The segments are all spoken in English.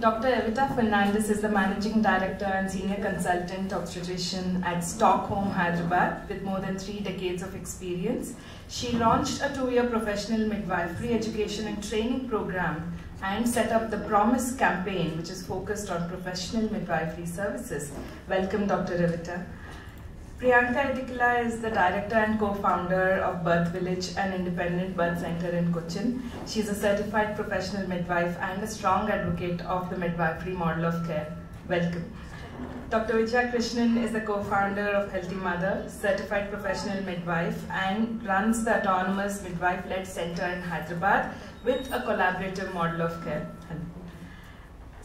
Dr. Evita Fernandez is the Managing Director and Senior Consultant Obstetrician at Stockholm, Hyderabad, with more than three decades of experience. She launched a two-year professional midwifery education and training program and set up the Promise campaign, which is focused on professional midwifery services. Welcome, Dr. Evita. Priyanka Idicula is the director and co-founder of Birth Village, an independent birth center in Cochin. She is a certified professional midwife and a strong advocate of the midwifery model of care. Welcome. Dr. Vijaya Krishnan is the co-founder of Healthy Mother, certified professional midwife, and runs the autonomous midwife-led center in Hyderabad with a collaborative model of care.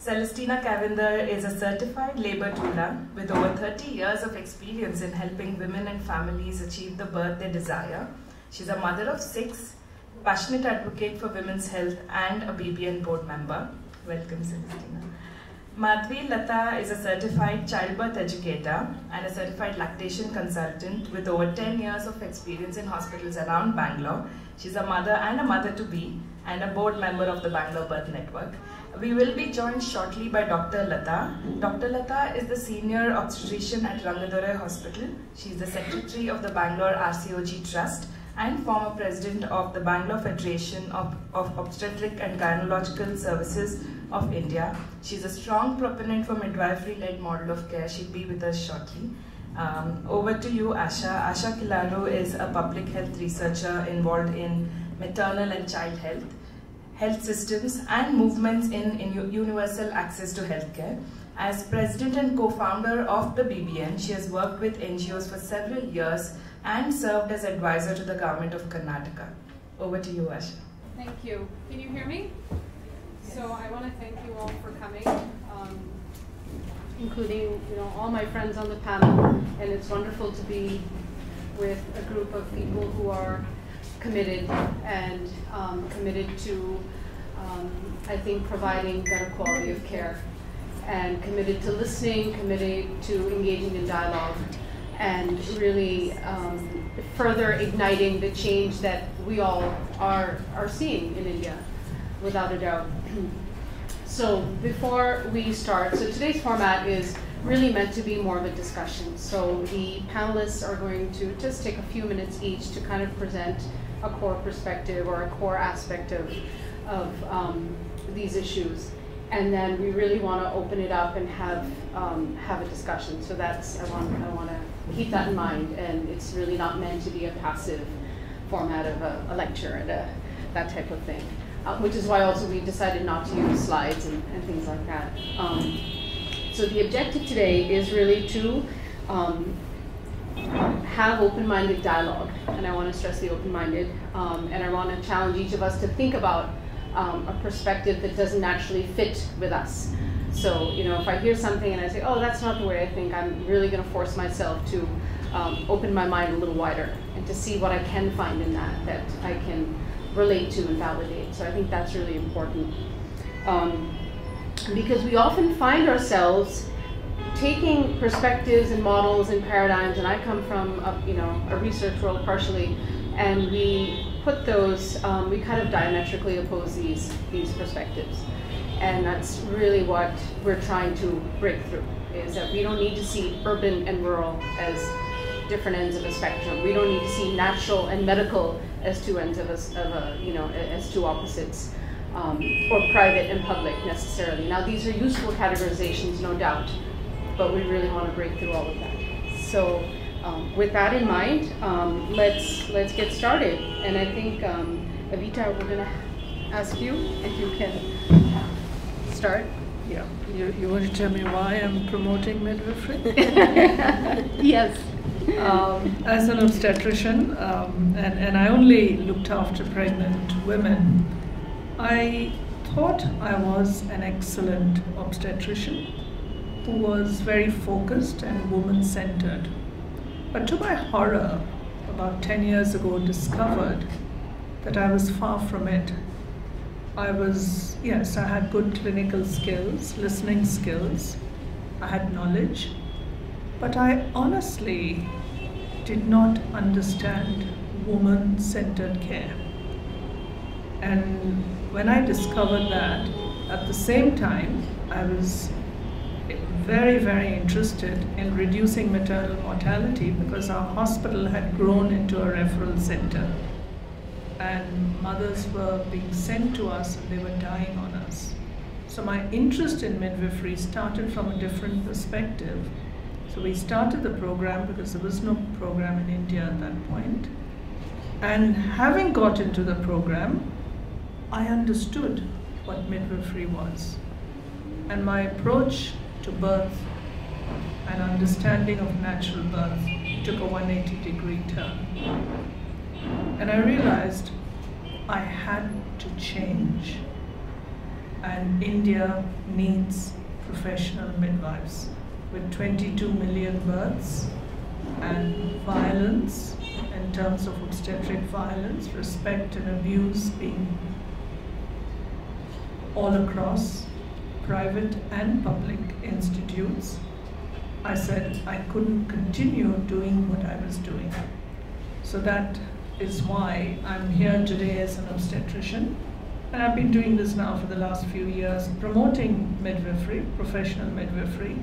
Celestina Cavender is a certified labor doula with over 30 years of experience in helping women and families achieve the birth they desire. She's a mother of six, passionate advocate for women's health, and a BBN board member. Welcome, Celestina. Madhvi Lata is a certified childbirth educator and a certified lactation consultant with over 10 years of experience in hospitals around Bangalore. She's a mother and a mother to be and a board member of the Bangalore Birth Network. We will be joined shortly by Dr. Lata. Dr. Lata is the senior obstetrician at Rangadore Hospital. She is the secretary of the Bangalore RCOG Trust and former president of the Bangalore Federation of, of Obstetric and Gynecological Societies of India. She's a strong proponent for midwifery-led model of care. She'll be with us shortly. Um, over to you, Asha. Asha Kilaru is a public health researcher involved in maternal and child health health systems and movements in, in universal access to healthcare. As president and co-founder of the BBN, she has worked with NGOs for several years and served as advisor to the government of Karnataka. Over to you, Asha. Thank you. Can you hear me? Yes. So I want to thank you all for coming, um, including you know all my friends on the panel, and it's wonderful to be with a group of people who are committed and um, committed to, um, I think, providing better quality of care and committed to listening, committed to engaging in dialogue and really um, further igniting the change that we all are, are seeing in India, without a doubt. so before we start, so today's format is really meant to be more of a discussion. So the panelists are going to just take a few minutes each to kind of present a core perspective or a core aspect of, of um, these issues. And then we really want to open it up and have um, have a discussion. So that's I want I want to keep that in mind. And it's really not meant to be a passive format of a, a lecture and a, that type of thing. Uh, which is why also we decided not to use slides and, and things like that. Um, so the objective today is really to um, have open-minded dialogue, and I want to stress the open-minded, um, and I want to challenge each of us to think about um, a perspective that doesn't actually fit with us. So, you know, if I hear something and I say, oh, that's not the way I think, I'm really going to force myself to um, open my mind a little wider and to see what I can find in that that I can relate to and validate. So I think that's really important. Um, because we often find ourselves taking perspectives and models and paradigms, and I come from a, you know a research world partially, and we put those, um, we kind of diametrically oppose these these perspectives, and that's really what we're trying to break through. Is that we don't need to see urban and rural as different ends of a spectrum. We don't need to see natural and medical as two ends of a, of a you know as two opposites. Um, or private and public necessarily. Now these are useful categorizations, no doubt, but we really want to break through all of that. So um, with that in mind, um, let's let's get started. And I think um, Evita, we're going to ask you if you can start. Yeah, you, you want to tell me why I'm promoting midwifery? yes. Um, as an obstetrician, um, and, and I only looked after pregnant women, I thought I was an excellent obstetrician who was very focused and woman centered. But to my horror, about 10 years ago, discovered that I was far from it. I was, yes, I had good clinical skills, listening skills, I had knowledge, but I honestly did not understand woman centered care. And when I discovered that, at the same time, I was very, very interested in reducing maternal mortality because our hospital had grown into a referral center. And mothers were being sent to us and they were dying on us. So my interest in midwifery started from a different perspective. So we started the program because there was no program in India at that point. And having got into the program, I understood what midwifery was. And my approach to birth and understanding of natural birth took a 180 degree turn. And I realized I had to change. And India needs professional midwives with 22 million births and violence in terms of obstetric violence, respect and abuse being all across private and public institutes, I said I couldn't continue doing what I was doing. So that is why I'm here today as an obstetrician. And I've been doing this now for the last few years, promoting midwifery, professional midwifery,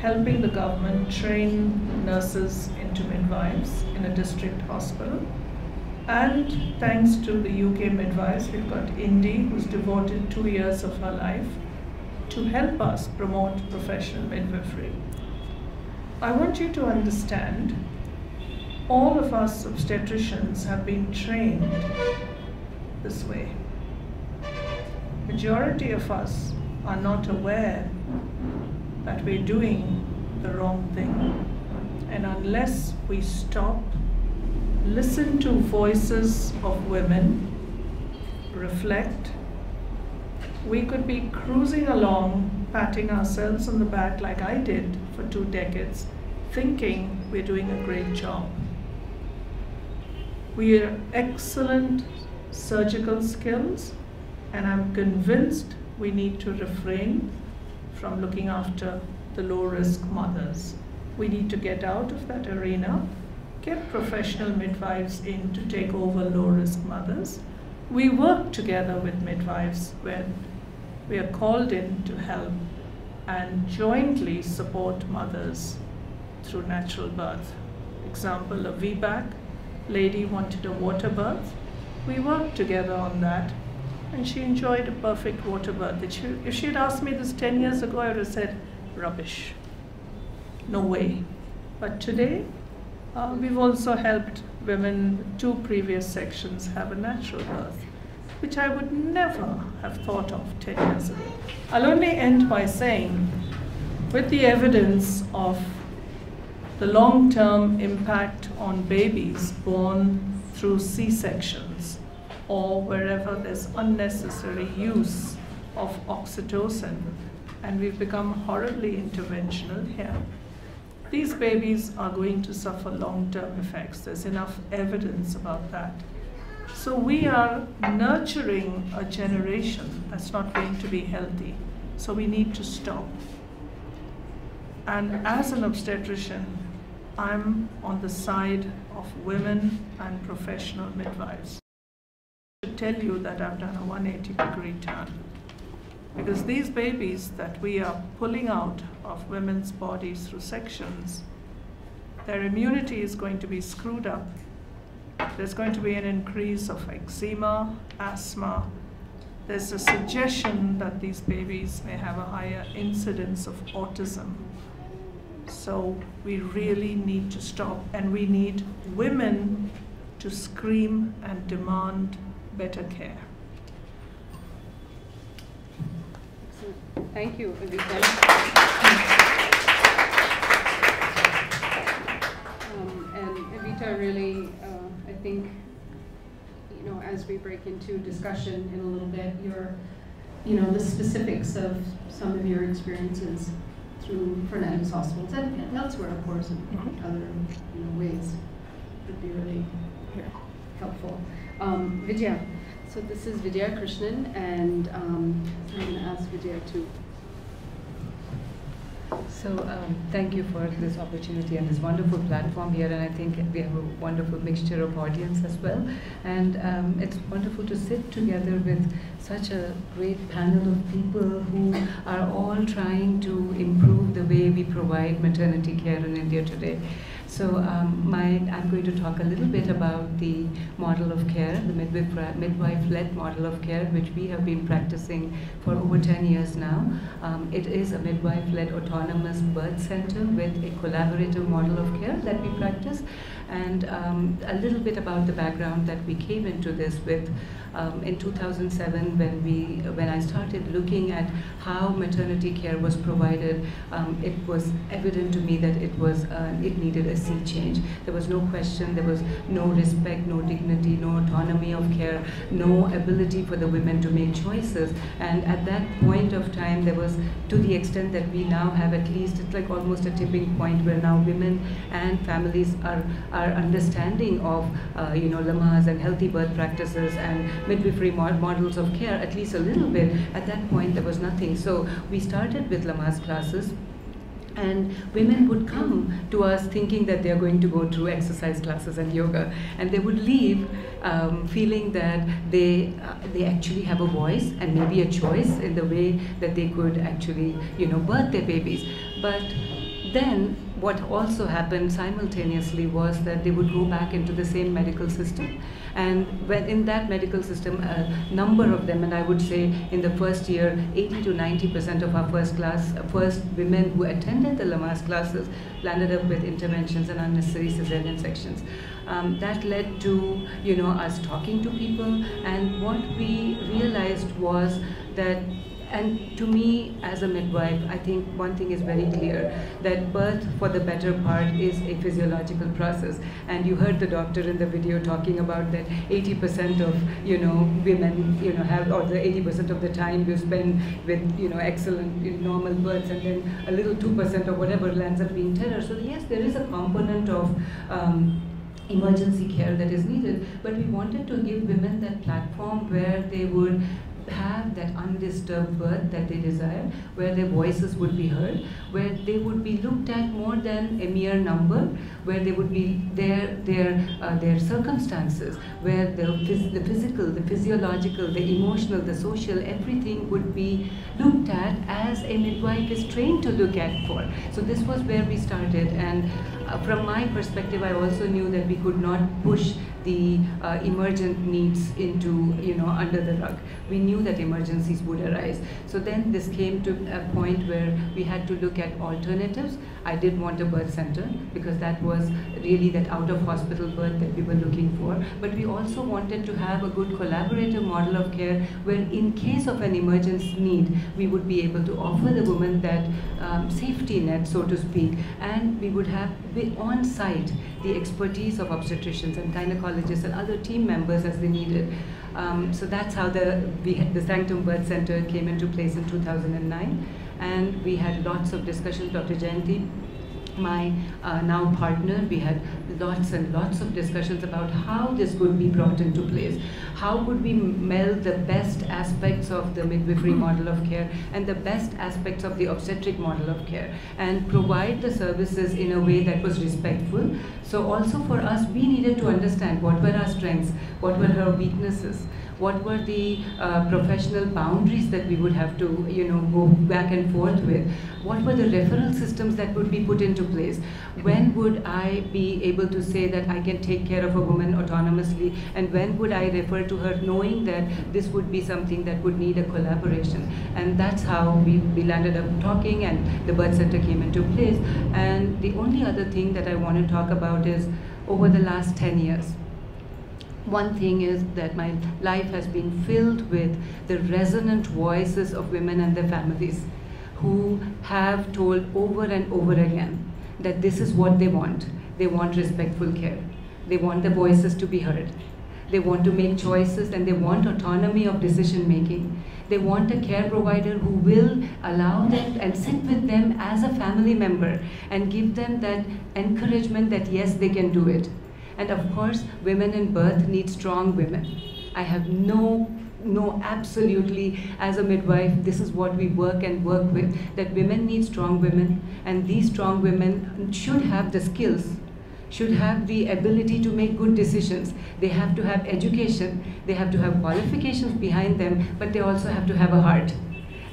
helping the government train nurses into midwives in a district hospital. And thanks to the UK midwives, we've got Indy, who's devoted two years of her life to help us promote professional midwifery. I want you to understand all of us obstetricians have been trained this way. Majority of us are not aware that we're doing the wrong thing. And unless we stop, listen to voices of women, reflect, we could be cruising along, patting ourselves on the back like I did for two decades, thinking we're doing a great job. We are excellent surgical skills, and I'm convinced we need to refrain from looking after the low risk mothers. We need to get out of that arena, get professional midwives in to take over low risk mothers. We work together with midwives when we are called in to help and jointly support mothers through natural birth. Example, a VBAC lady wanted a water birth. We worked together on that and she enjoyed a perfect water birth. If she had asked me this 10 years ago, I would have said, rubbish. No way. But today, uh, we've also helped women, two previous sections, have a natural birth which I would never have thought of 10 years ago. I'll only end by saying, with the evidence of the long term impact on babies born through C sections or wherever there's unnecessary use of oxytocin, and we've become horribly interventional here. These babies are going to suffer long term effects. There's enough evidence about that. So we are nurturing a generation that's not going to be healthy. So we need to stop. And as an obstetrician, I'm on the side of women and professional midwives. I should tell you that I've done a 180 degree turn. Because these babies that we are pulling out of women's bodies through sections, their immunity is going to be screwed up there's going to be an increase of eczema, asthma. There's a suggestion that these babies may have a higher incidence of autism. So we really need to stop, and we need women to scream and demand better care. Thank you, Evita. Um, and Evita really think, you know, as we break into discussion in a little bit, your, you know, the specifics of some of your experiences through Fernandez hospitals and, and elsewhere, of course, in mm-hmm. other you know, ways would be really helpful. Um, Vidya, so this is Vidya Krishnan, and um, I'm going to ask Vidya to So um, thank you for this opportunity and this wonderful platform here, and I think we have a wonderful mixture of audience as well. And um, it's wonderful to sit together with such a great panel of people who are all trying to improve the way we provide maternity care in India today. So um, my, I'm going to talk a little bit about the model of care, the midwife-led model of care, which we have been practicing for over 10 years now. Um, it is a midwife-led autonomous birth center with a collaborative model of care that we practice. And um, a little bit about the background that we came into this with um, in 2007 when we when I started looking at how maternity care was provided, um, it was evident to me that it was uh, it needed a sea change. There was no question, there was no respect, no dignity, no autonomy of care, no ability for the women to make choices. And at that point of time, there was to the extent that we now have at least it's like almost a tipping point where now women and families are are understanding of uh, you know Lamaze and healthy birth practices and midwifery mod models of care, at least a little bit. At that point, there was nothing. So we started with Lamaze classes and women would come to us thinking that they're going to go through exercise classes and yoga and they would leave um, feeling that they uh, they actually have a voice and maybe a choice in the way that they could actually you know birth their babies but then what also happened simultaneously was that they would go back into the same medical system and in that medical system, a number of them, and I would say in the first year, 80 to 90% of our first class, first women who attended the Lamaze classes landed up with interventions and unnecessary cesarean sections. Um, that led to, you know, us talking to people, and what we realized was that and to me, as a midwife, I think one thing is very clear that birth, for the better part, is a physiological process. And you heard the doctor in the video talking about that 80% of you know women you know have, or the 80% of the time you spend with you know excellent normal births, and then a little 2% or whatever lands up being terror. So yes, there is a component of um, emergency care that is needed, but we wanted to give women that platform where they would have that undisturbed birth that they desire, where their voices would be heard, where they would be looked at more than a mere number, where they would be their their uh, their circumstances, where the phys the physical, the physiological, the emotional, the social, everything would be looked at as a midwife is trained to look at for. So this was where we started, and uh, from my perspective, I also knew that we could not push the uh, emergent needs into, you know, under the rug. We knew that emergencies would arise. So then this came to a point where we had to look at alternatives. I did want a birth center because that was really that out of hospital birth that we were looking for. But we also wanted to have a good collaborative model of care where in case of an emergency need, we would be able to offer the woman that um, safety net, so to speak, and we would have on site the expertise of obstetricians and gynecologists and other team members as they needed. Um, so that's how the, we the Sanctum Birth Center came into place in 2009. And we had lots of discussions. Dr. Jayanti my uh, now partner, we had lots and lots of discussions about how this could be brought into place. How could we meld the best aspects of the midwifery model of care and the best aspects of the obstetric model of care and provide the services in a way that was respectful. So also for us, we needed to understand what were our strengths, what were our weaknesses, what were the uh, professional boundaries that we would have to, you know, go back and forth with? What were the referral systems that would be put into place? When would I be able to say that I can take care of a woman autonomously? And when would I refer to her knowing that this would be something that would need a collaboration? And that's how we, we landed up talking and the birth center came into place. And the only other thing that I want to talk about is over the last 10 years, one thing is that my life has been filled with the resonant voices of women and their families who have told over and over again that this is what they want. They want respectful care. They want their voices to be heard. They want to make choices and they want autonomy of decision making. They want a care provider who will allow them and sit with them as a family member and give them that encouragement that yes, they can do it. And of course, women in birth need strong women. I have no no absolutely as a midwife this is what we work and work with that women need strong women. And these strong women should have the skills should have the ability to make good decisions. They have to have education they have to have qualifications behind them but they also have to have a heart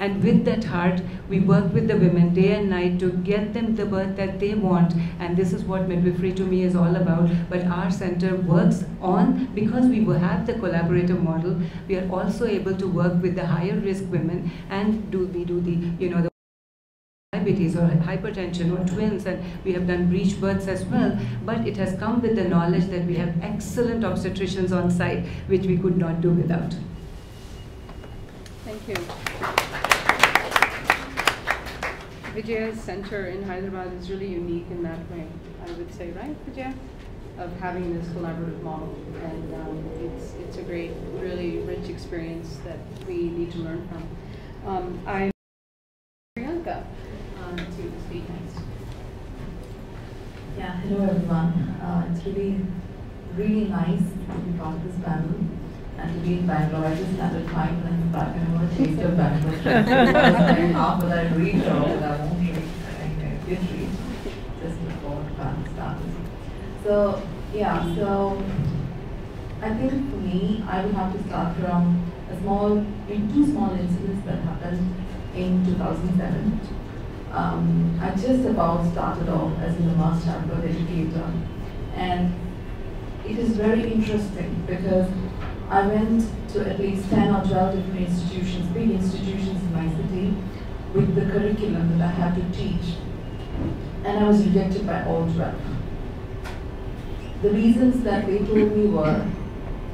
and with that heart, we work with the women day and night to get them the birth that they want. And this is what midwifery to me is all about. But our center works on, because we have the collaborative model, we are also able to work with the higher risk women and do we do the, you know, the diabetes or hypertension or twins and we have done breech births as well but it has come with the knowledge that we have excellent obstetricians on site which we could not do without. Thank you. Vijaya's center in Hyderabad is really unique in that way, I would say, right, Vijaya? Of having this collaborative model. And um, it's, it's a great, really rich experience that we need to learn from. Um, I Priyanka um, to speak next. Yeah, hello everyone. Uh, it's really, really nice to be part of this panel and to be in Bangalore. I just landed five minutes back and I want to taste of Bangalore. half of that read or I won't read. I did read just before panel started. So, yeah, so I think for me, I would have to start from a small, two small incidents that happened in 2007. Um, I just about started off as an immersed childbirth educator and it is very interesting because I went to at least 10 or 12 different institutions, big institutions in my city, with the curriculum that I had to teach. And I was rejected by all 12. The reasons that they told me were,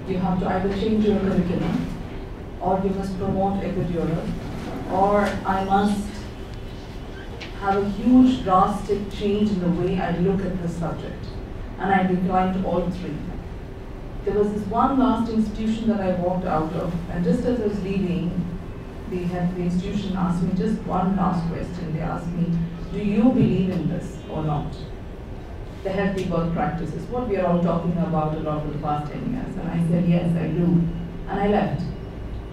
you have to either change your curriculum, or you must promote epidural, or I must have a huge drastic change in the way I look at the subject. And I declined all three there was this one last institution that I walked out of, and just as I was leaving, the the institution asked me just one last question. They asked me, do you believe in this or not? The healthy birth practices, what we are all talking about a lot for the past 10 years. And I said, yes, I do. And I left.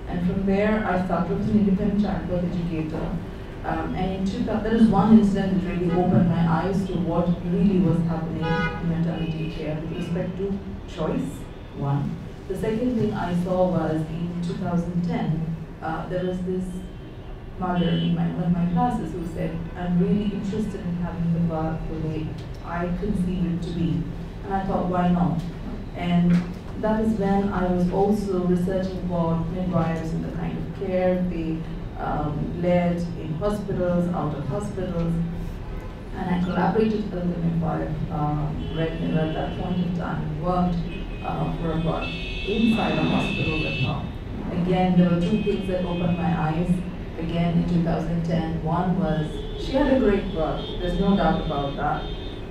And from there, I started as an independent childbirth educator. Um, and in 2000, there was one incident that really opened my eyes to what really was happening in maternity care with respect to choice one. The second thing I saw was in 2010, uh, there was this mother in my, one of my classes who said, I'm really interested in having the birth the way I conceive it to be. And I thought, why not? And that is when I was also researching about midwives and the kind of care they um, led in hospitals, out of hospitals. And I collaborated with the midwife, um, Red Miller at that point in time, worked uh, for a birth inside a hospital with her. Again, there were two things that opened my eyes again in 2010. One was she had a great birth, there's no doubt about that.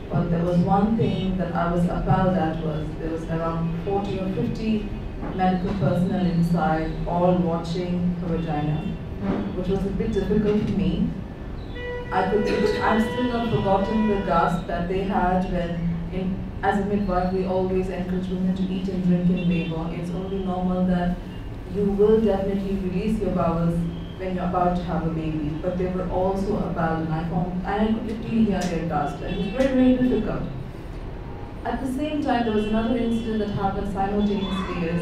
But there was one thing that I was appalled at was there was around 40 or 50 medical personnel inside, all watching her vagina, which was a bit difficult for me. I could, I've still not forgotten the gasp that they had when as a midwife, we always encourage women to eat and drink in labor. It's only normal that you will definitely release your bowels when you're about to have a baby, but they were also about and I found, and I could literally hear their it was very, very difficult. At the same time, there was another incident that happened simultaneously is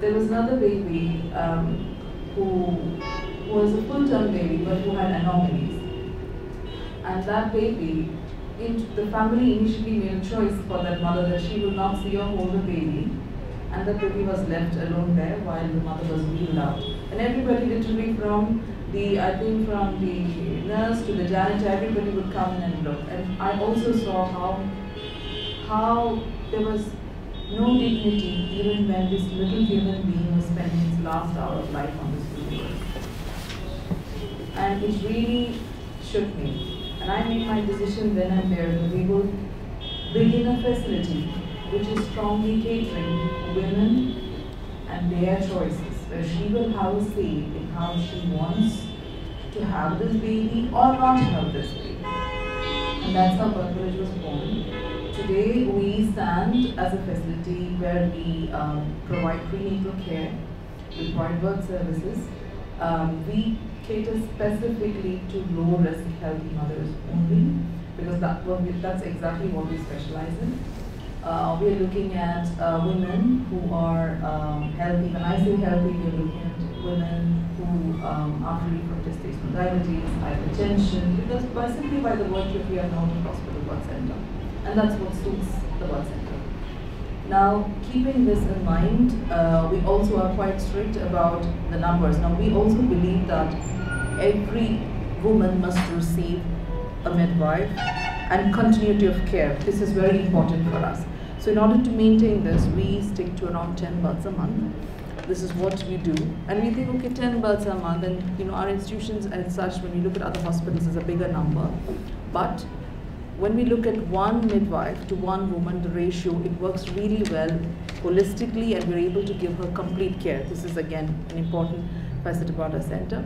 there was another baby um, who was a full-term baby, but who had anomalies. And that baby the family initially made a choice for that mother that she will not see or hold the baby. And the baby was left alone there while the mother was wheeled out. And everybody literally from the, I think from the nurse to the janitor, everybody would come in and look. And I also saw how, how there was no dignity even when this little human being was spending his last hour of life on this earth. And it really shook me. And I made my decision then and there that we will begin a facility which is strongly catering women and their choices, where she will have a say in how she wants to have this baby or not have this baby. And that's how Birth Village was born. today we stand as a facility where we um, provide prenatal care, we provide birth services. Um, we cater specifically to low risk healthy mothers only because that, that's exactly what we specialize in. Uh, we're looking at uh, women who are um, healthy. When I say healthy, we're looking at women who um, are free from gestational diabetes, hypertension, because by simply by the virtue we are not a hospital birth center. And that's what suits the birth center. Now, keeping this in mind, uh, we also are quite strict about the numbers. Now, we also believe that every woman must receive a midwife and continuity of care. This is very important for us. So in order to maintain this, we stick to around 10 births a month. This is what we do. And we think, okay, 10 births a month, and you know, our institutions as such, when you look at other hospitals, is a bigger number. But when we look at one midwife to one woman, the ratio, it works really well holistically and we're able to give her complete care. This is again an important facet about our center.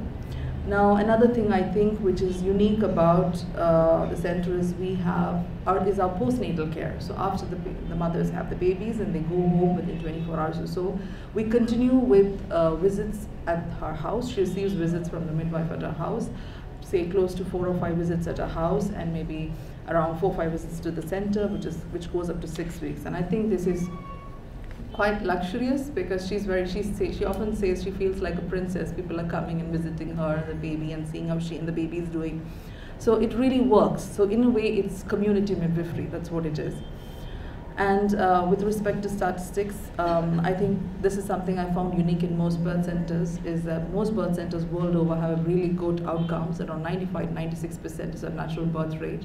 Now, another thing I think which is unique about uh, the center is we have our, is our postnatal care. So after the, the mothers have the babies and they go home within 24 hours or so, we continue with uh, visits at her house. She receives visits from the midwife at her house, say close to four or five visits at her house, and maybe around four or five visits to the center, which is which goes up to six weeks. And I think this is quite luxurious because she's very she say, she often says she feels like a princess. People are coming and visiting her and the baby and seeing how she and the baby is doing. So it really works. So in a way it's community midwifery. That's what it is. And uh, with respect to statistics, um, I think this is something I found unique in most birth centers, is that most birth centers world over have really good outcomes, around 95, 96% is a natural birth rate.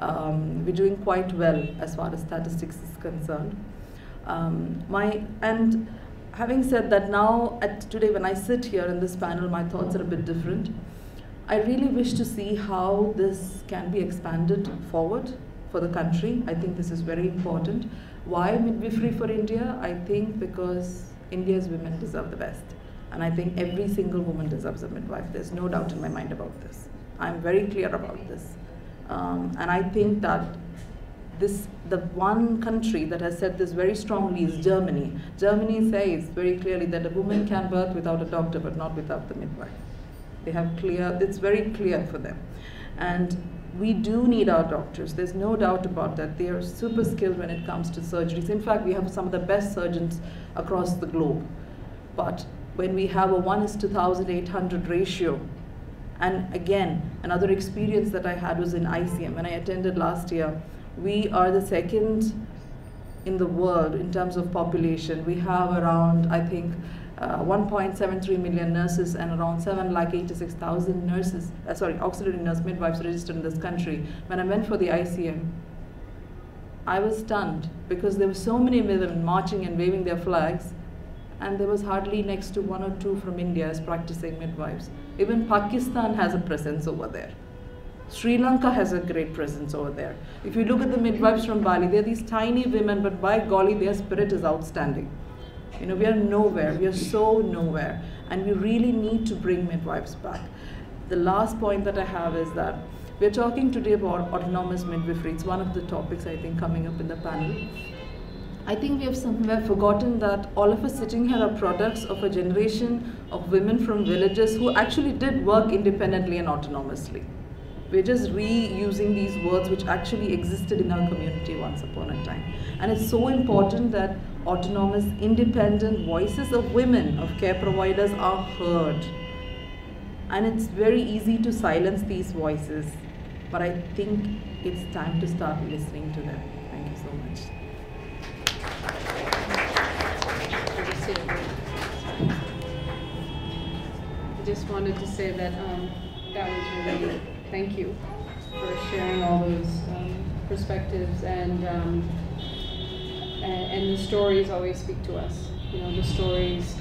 Um, we're doing quite well as far as statistics is concerned. Um, my and having said that, now at today when I sit here in this panel, my thoughts are a bit different. I really wish to see how this can be expanded forward for the country. I think this is very important. Why midwifery for India? I think because India's women deserve the best. And I think every single woman deserves a midwife. There's no doubt in my mind about this. I'm very clear about this. Um, and I think that this the one country that has said this very strongly is Germany. Germany says very clearly that a woman can birth without a doctor but not without the midwife. They have clear, it's very clear for them. And we do need our doctors. There's no doubt about that. They are super skilled when it comes to surgeries. In fact, we have some of the best surgeons across the globe. But when we have a 1 is to 1,800 ratio, and again, another experience that I had was in ICM when I attended last year we are the second in the world in terms of population. We have around, I think, uh, 1.73 million nurses and around 7 lakh 86,000 nurses, uh, sorry, auxiliary nurse midwives registered in this country. When I went for the ICM, I was stunned because there were so many women marching and waving their flags and there was hardly next to one or two from India as practicing midwives. Even Pakistan has a presence over there. Sri Lanka has a great presence over there. If you look at the midwives from Bali, they're these tiny women, but by golly, their spirit is outstanding. You know, we are nowhere. We are so nowhere. And we really need to bring midwives back. The last point that I have is that we're talking today about autonomous midwifery. It's one of the topics I think coming up in the panel. I think we have somewhere forgotten that all of us sitting here are products of a generation of women from villages who actually did work independently and autonomously. We're just reusing these words which actually existed in our community once upon a time. And it's so important that autonomous, independent voices of women, of care providers are heard. And it's very easy to silence these voices, but I think it's time to start listening to them. Just wanted to say that um, that was really thank you for sharing all those um, perspectives and, um, and, and the stories always speak to us. You know, the stories.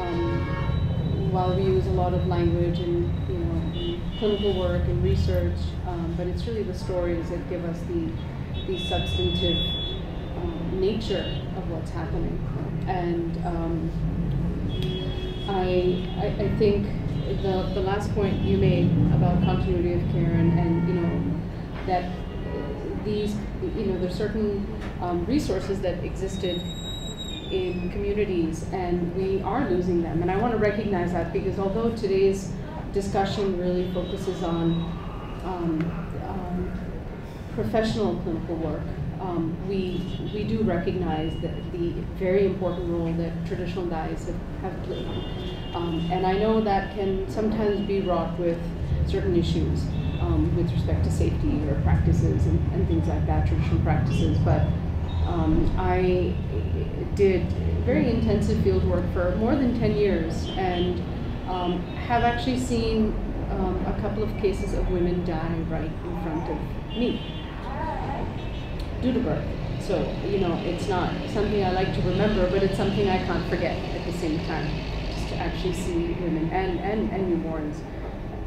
Um, while we use a lot of language and you know clinical work and research, um, but it's really the stories that give us the the substantive um, nature of what's happening. And I, I I think the, the last point you made about continuity of care and, and you know that these, you know, there's certain um, resources that existed in communities and we are losing them. And I want to recognize that because although today's discussion really focuses on um, um, professional clinical work, um, we, we do recognize that the very important role that traditional dais have, have played. Um, and I know that can sometimes be wrought with certain issues um, with respect to safety or practices and, and things like that, traditional practices. But um, I did very intensive field work for more than 10 years and um, have actually seen um, a couple of cases of women die right in front of me due to birth. So, you know, it's not something I like to remember, but it's something I can't forget at the same time, just to actually see women and, and, and newborns.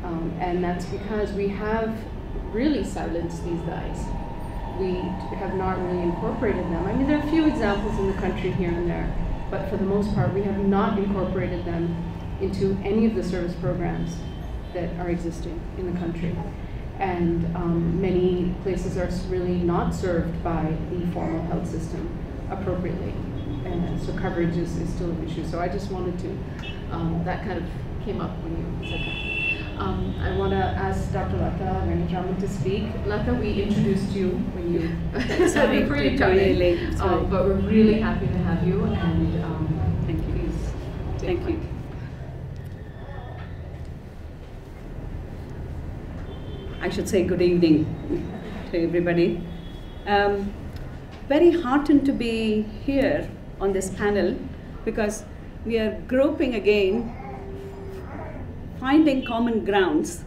Um, and that's because we have really silenced these dais we have not really incorporated them. I mean, there are a few examples in the country here and there, but for the most part, we have not incorporated them into any of the service programs that are existing in the country. And um, many places are really not served by the formal health system appropriately. And so coverage is, is still an issue. So I just wanted to, um, that kind of came up when you said that. Um, I want to ask Dr. Lata Venkatraman to speak. Lata, we introduced you when you before you come late. Um, but we're really happy to have you. And um, Thank you. please, Thank you. I should say good evening to everybody. Um, very heartened to be here on this panel because we are groping again, finding common grounds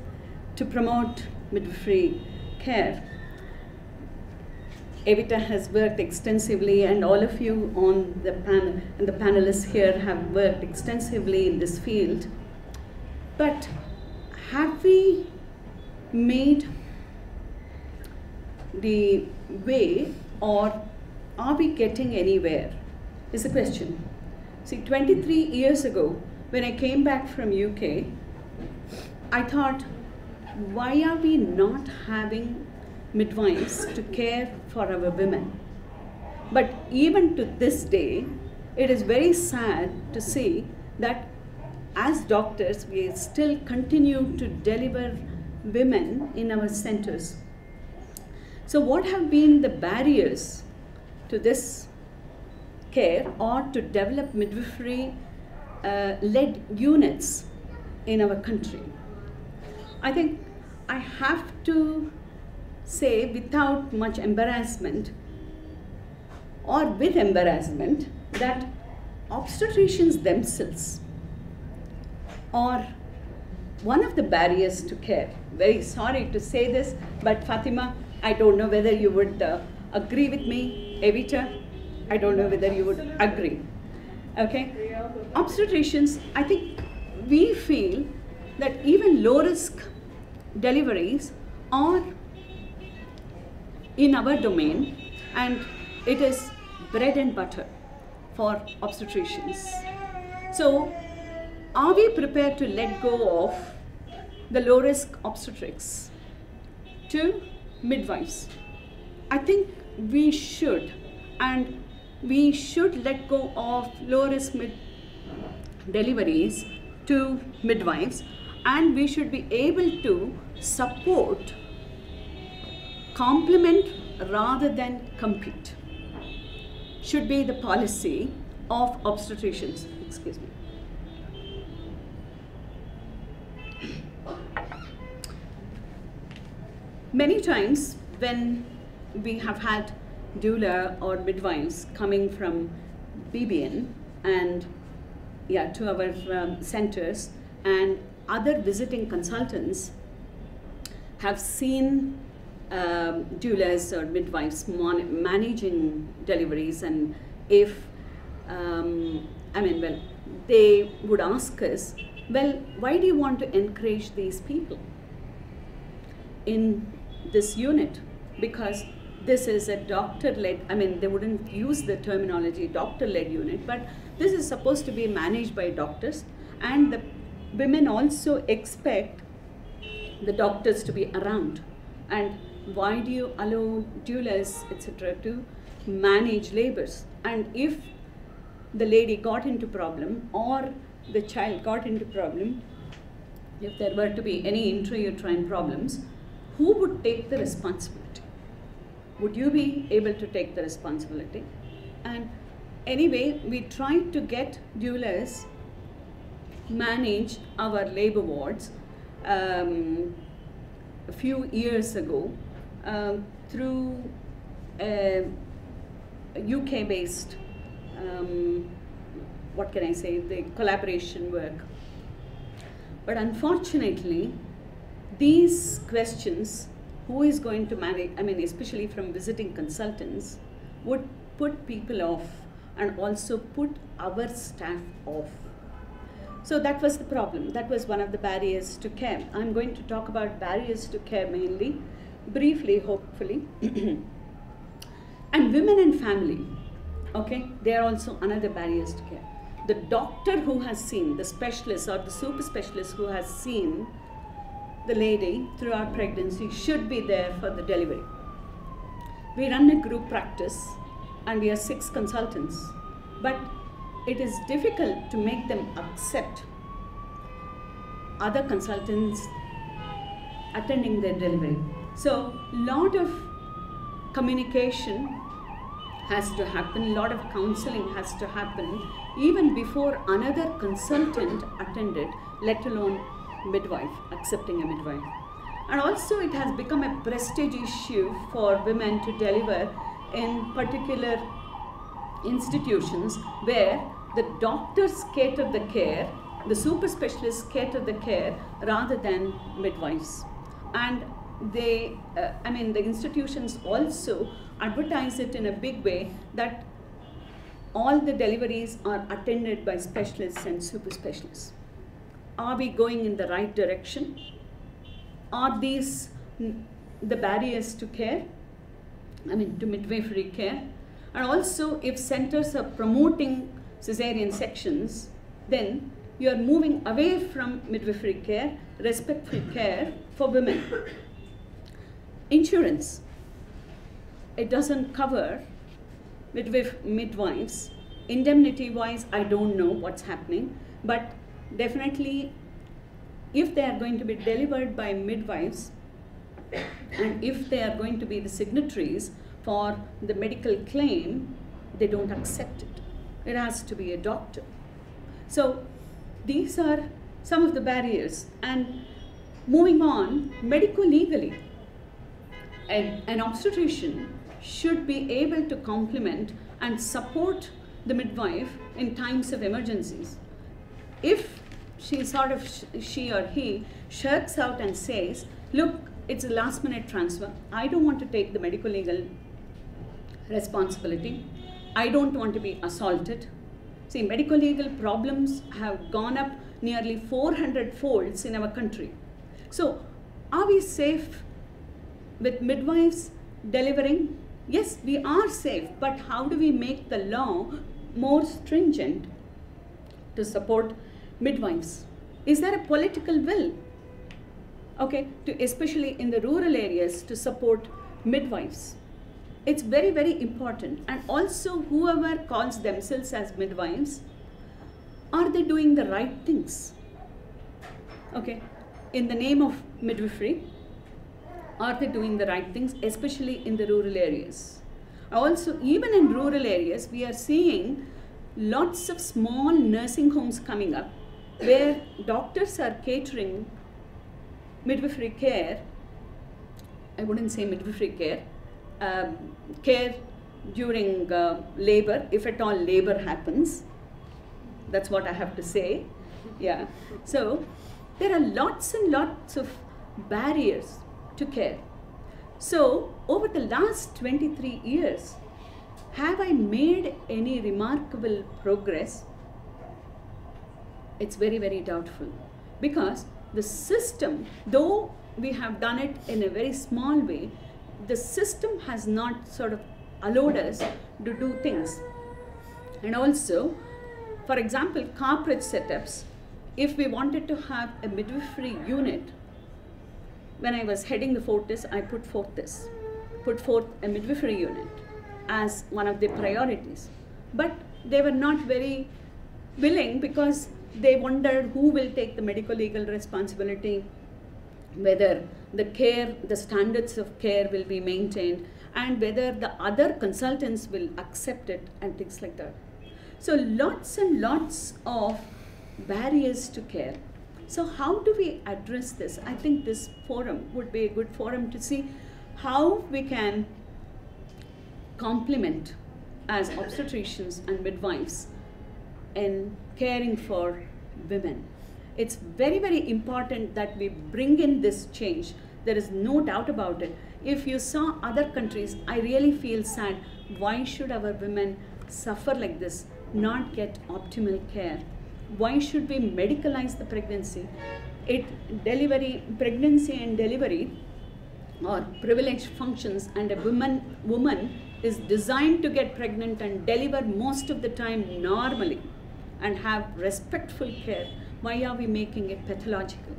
to promote midwifery care. Evita has worked extensively, and all of you on the panel and the panelists here have worked extensively in this field. But have we made the way or are we getting anywhere is the question. See 23 years ago when i came back from uk i thought why are we not having midwives to care for our women? But even to this day it is very sad to see that as doctors we still continue to deliver women in our centers so, what have been the barriers to this care or to develop midwifery uh, led units in our country? I think I have to say, without much embarrassment or with embarrassment, that obstetricians themselves are one of the barriers to care. Very sorry to say this, but Fatima, I don't know whether you would uh, agree with me, Evita. I don't know whether you would agree. Okay? Obstetricians, I think we feel that even low risk deliveries are in our domain and it is bread and butter for obstetricians. So, are we prepared to let go of the low risk obstetrics to midwives? I think we should, and we should let go of low risk mid- deliveries to midwives, and we should be able to support, complement rather than compete. Should be the policy of obstetricians. Excuse me. Many times when we have had doula or midwives coming from BBN and yeah to our um, centers and other visiting consultants have seen um, doulas or midwives managing deliveries and if um, I mean well they would ask us well why do you want to encourage these people in this unit because this is a doctor led i mean they wouldn't use the terminology doctor led unit but this is supposed to be managed by doctors and the women also expect the doctors to be around and why do you allow doulas, etc., to manage labors? And if the lady got into problem or the child got into problem, if there were to be any intrauterine problems, who would take the responsibility? Would you be able to take the responsibility? And anyway, we tried to get doulas manage our labor wards um, a few years ago um, through a, a UK based, um, what can I say, the collaboration work. But unfortunately, these questions, who is going to manage, I mean, especially from visiting consultants, would put people off and also put our staff off. So that was the problem. That was one of the barriers to care. I'm going to talk about barriers to care mainly, briefly, hopefully. and women and family, okay, they are also another barriers to care. The doctor who has seen, the specialist or the super specialist who has seen the lady throughout pregnancy should be there for the delivery. We run a group practice and we are six consultants, but it is difficult to make them accept other consultants attending their delivery. So, lot of communication has to happen, a lot of counseling has to happen even before another consultant attended, let alone midwife, accepting a midwife. And also, it has become a prestige issue for women to deliver in particular institutions where the doctors cater the care, the super specialists cater the care rather than midwives. And they, uh, I mean, the institutions also advertise it in a big way that all the deliveries are attended by specialists and super specialists. Are we going in the right direction? Are these the barriers to care? I mean, to midwifery care? And also, if centers are promoting cesarean sections, then you are moving away from midwifery care, respectful care for women. Insurance, it doesn't cover midwife, midwives. Indemnity wise, I don't know what's happening, but definitely if they are going to be delivered by midwives and if they are going to be the signatories for the medical claim, they don't accept it. It has to be a doctor. So these are some of the barriers. And moving on, medico legally, an, an obstetrician should be able to complement and support the midwife in times of emergencies. If she sort of, she or he shirks out and says, look, it's a last minute transfer. I don't want to take the medical legal responsibility. I don't want to be assaulted. See, medical legal problems have gone up nearly 400 folds in our country. So, are we safe with midwives delivering? Yes, we are safe, but how do we make the law more stringent to support midwives? Is there a political will? Okay, to especially in the rural areas to support midwives. It's very very important. And also whoever calls themselves as midwives are they doing the right things? Okay in the name of midwifery are they doing the right things especially in the rural areas? Also even in rural areas we are seeing lots of small nursing homes coming up where doctors are catering midwifery care i wouldn't say midwifery care um, care during uh, labor, if at all labor happens. That's what I have to say. Yeah. So there are lots and lots of barriers to care. So over the last 23 years, have I made any remarkable progress? It's very, very doubtful because the system, though we have done it in a very small way, the system has not sort of allowed us to do things. And also, for example, corporate setups, if we wanted to have a midwifery unit, when I was heading the Fortis, I put forth this, put forth a midwifery unit as one of the priorities. But they were not very willing because they wondered who will take the medical legal responsibility, whether the care, the standards of care will be maintained, and whether the other consultants will accept it and things like that. So, lots and lots of barriers to care. So, how do we address this? I think this forum would be a good forum to see how we can complement as obstetricians and midwives in caring for women. It's very, very important that we bring in this change. There is no doubt about it. If you saw other countries, I really feel sad. Why should our women suffer like this, not get optimal care? Why should we medicalize the pregnancy? It delivery, pregnancy and delivery or privileged functions, and a woman woman is designed to get pregnant and deliver most of the time normally and have respectful care, why are we making it pathological?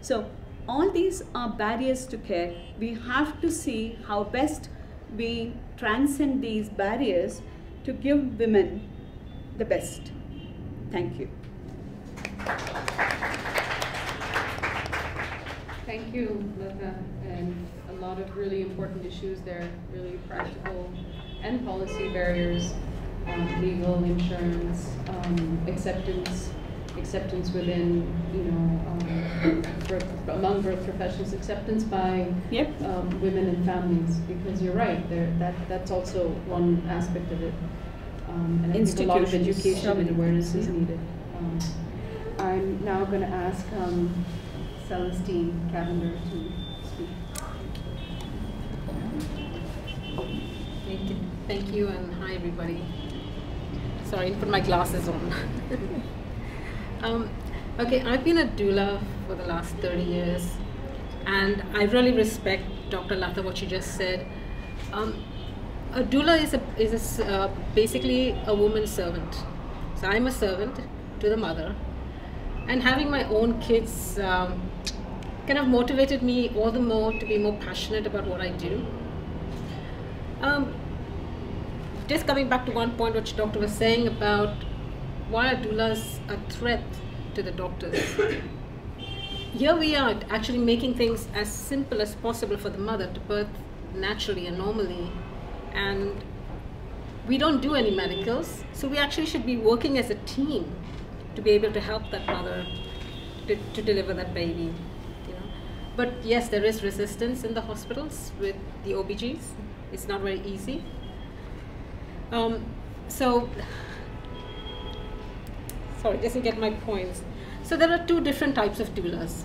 So, all these are barriers to care. We have to see how best we transcend these barriers to give women the best. Thank you. Thank you, Latha, and a lot of really important issues there, really practical and policy barriers um, legal, insurance, um, acceptance, acceptance within, you know, um, birth, among birth professionals, acceptance by Yep. um, women and families. Because you're right, there that that's also one aspect of it. Um, and I think a lot of education and awareness is needed. Um, I'm now going to ask um, Celestine Cavender to speak. Thank you. Thank you and hi everybody. Sorry, put my glasses on. um, okay, I've been a doula for the last 30 years and I really respect Dr. Latha what she just said. Um, a doula is a is a uh, basically a woman servant. So I'm a servant to the mother, and having my own kids um, kind of motivated me all the more to be more passionate about what I do. Um, just coming back to one point which doctor was saying about why are doulas a threat to the doctors. Here we are actually making things as simple as possible for the mother to birth naturally and normally. And we don't do any medicals so we actually should be working as a team to be able to help that mother to, to deliver that baby you know. But yes there is resistance in the hospitals with the obgs it's not very easy um, so sorry just to get my points. So there are two different types of doulas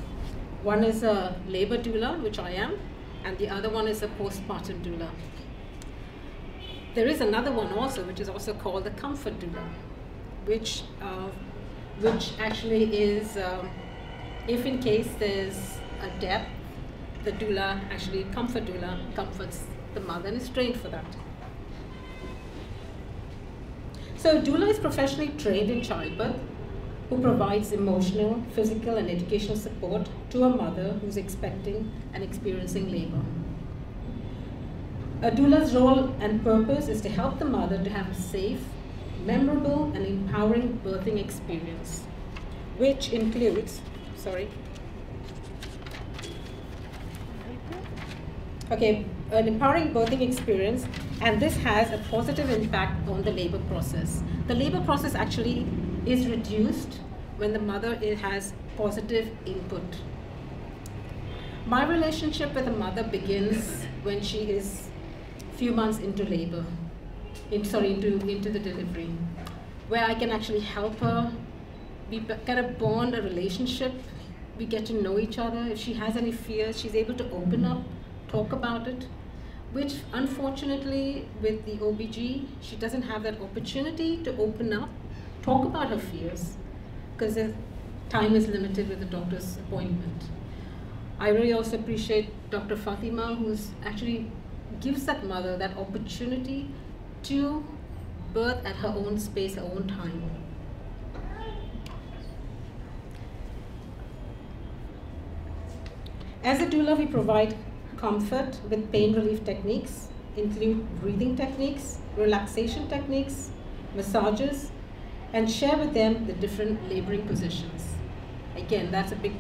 one is a labor doula which i am and the other one is a postpartum doula there is another one also which is also called the comfort doula which uh, which actually is um, if in case there's a death the doula actually comfort doula comforts the mother and is trained for that so a doula is professionally trained in childbirth who provides emotional, physical and educational support to a mother who's expecting and experiencing labor. A doula's role and purpose is to help the mother to have a safe, memorable and empowering birthing experience, which includes, sorry, okay, an empowering birthing experience and this has a positive impact on the labor process. The labor process actually is reduced when the mother has positive input. My relationship with the mother begins when she is few months into labor, in, sorry, into, into the delivery, where I can actually help her, we kind of bond a relationship, we get to know each other. If she has any fears, she's able to open up, talk about it, which unfortunately with the OBG, she doesn't have that opportunity to open up, talk about her fears, because time is limited with the doctor's appointment. I really also appreciate Dr. Fatima, who's actually gives that mother that opportunity to birth at her own space, her own time. As a doula, we provide comfort with pain relief techniques, include breathing techniques, relaxation techniques, massages, and share with them the different laboring positions. Again, that's a big,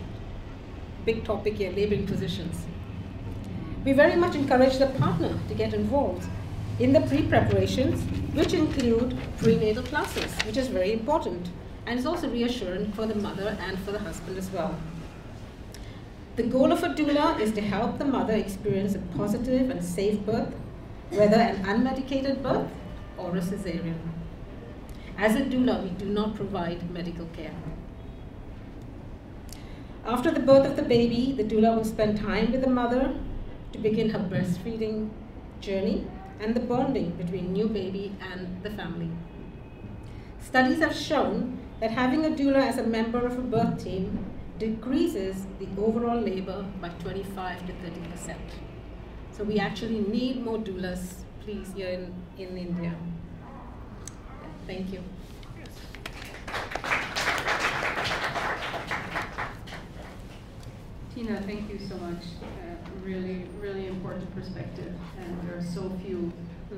big topic here, laboring positions. We very much encourage the partner to get involved in the pre-preparations, which include prenatal classes, which is very important, and is also reassuring for the mother and for the husband as well. The goal of a doula is to help the mother experience a positive and safe birth, whether an unmedicated birth or a cesarean. As a doula, we do not provide medical care. After the birth of the baby, the doula will spend time with the mother to begin her breastfeeding journey and the bonding between new baby and the family. Studies have shown that having a doula as a member of a birth team decreases the overall labor by 25 to 30 percent. So we actually need more doulas, please, here in, in India. Thank you. Tina, thank you so much. Uh, really, really important perspective, and there are so few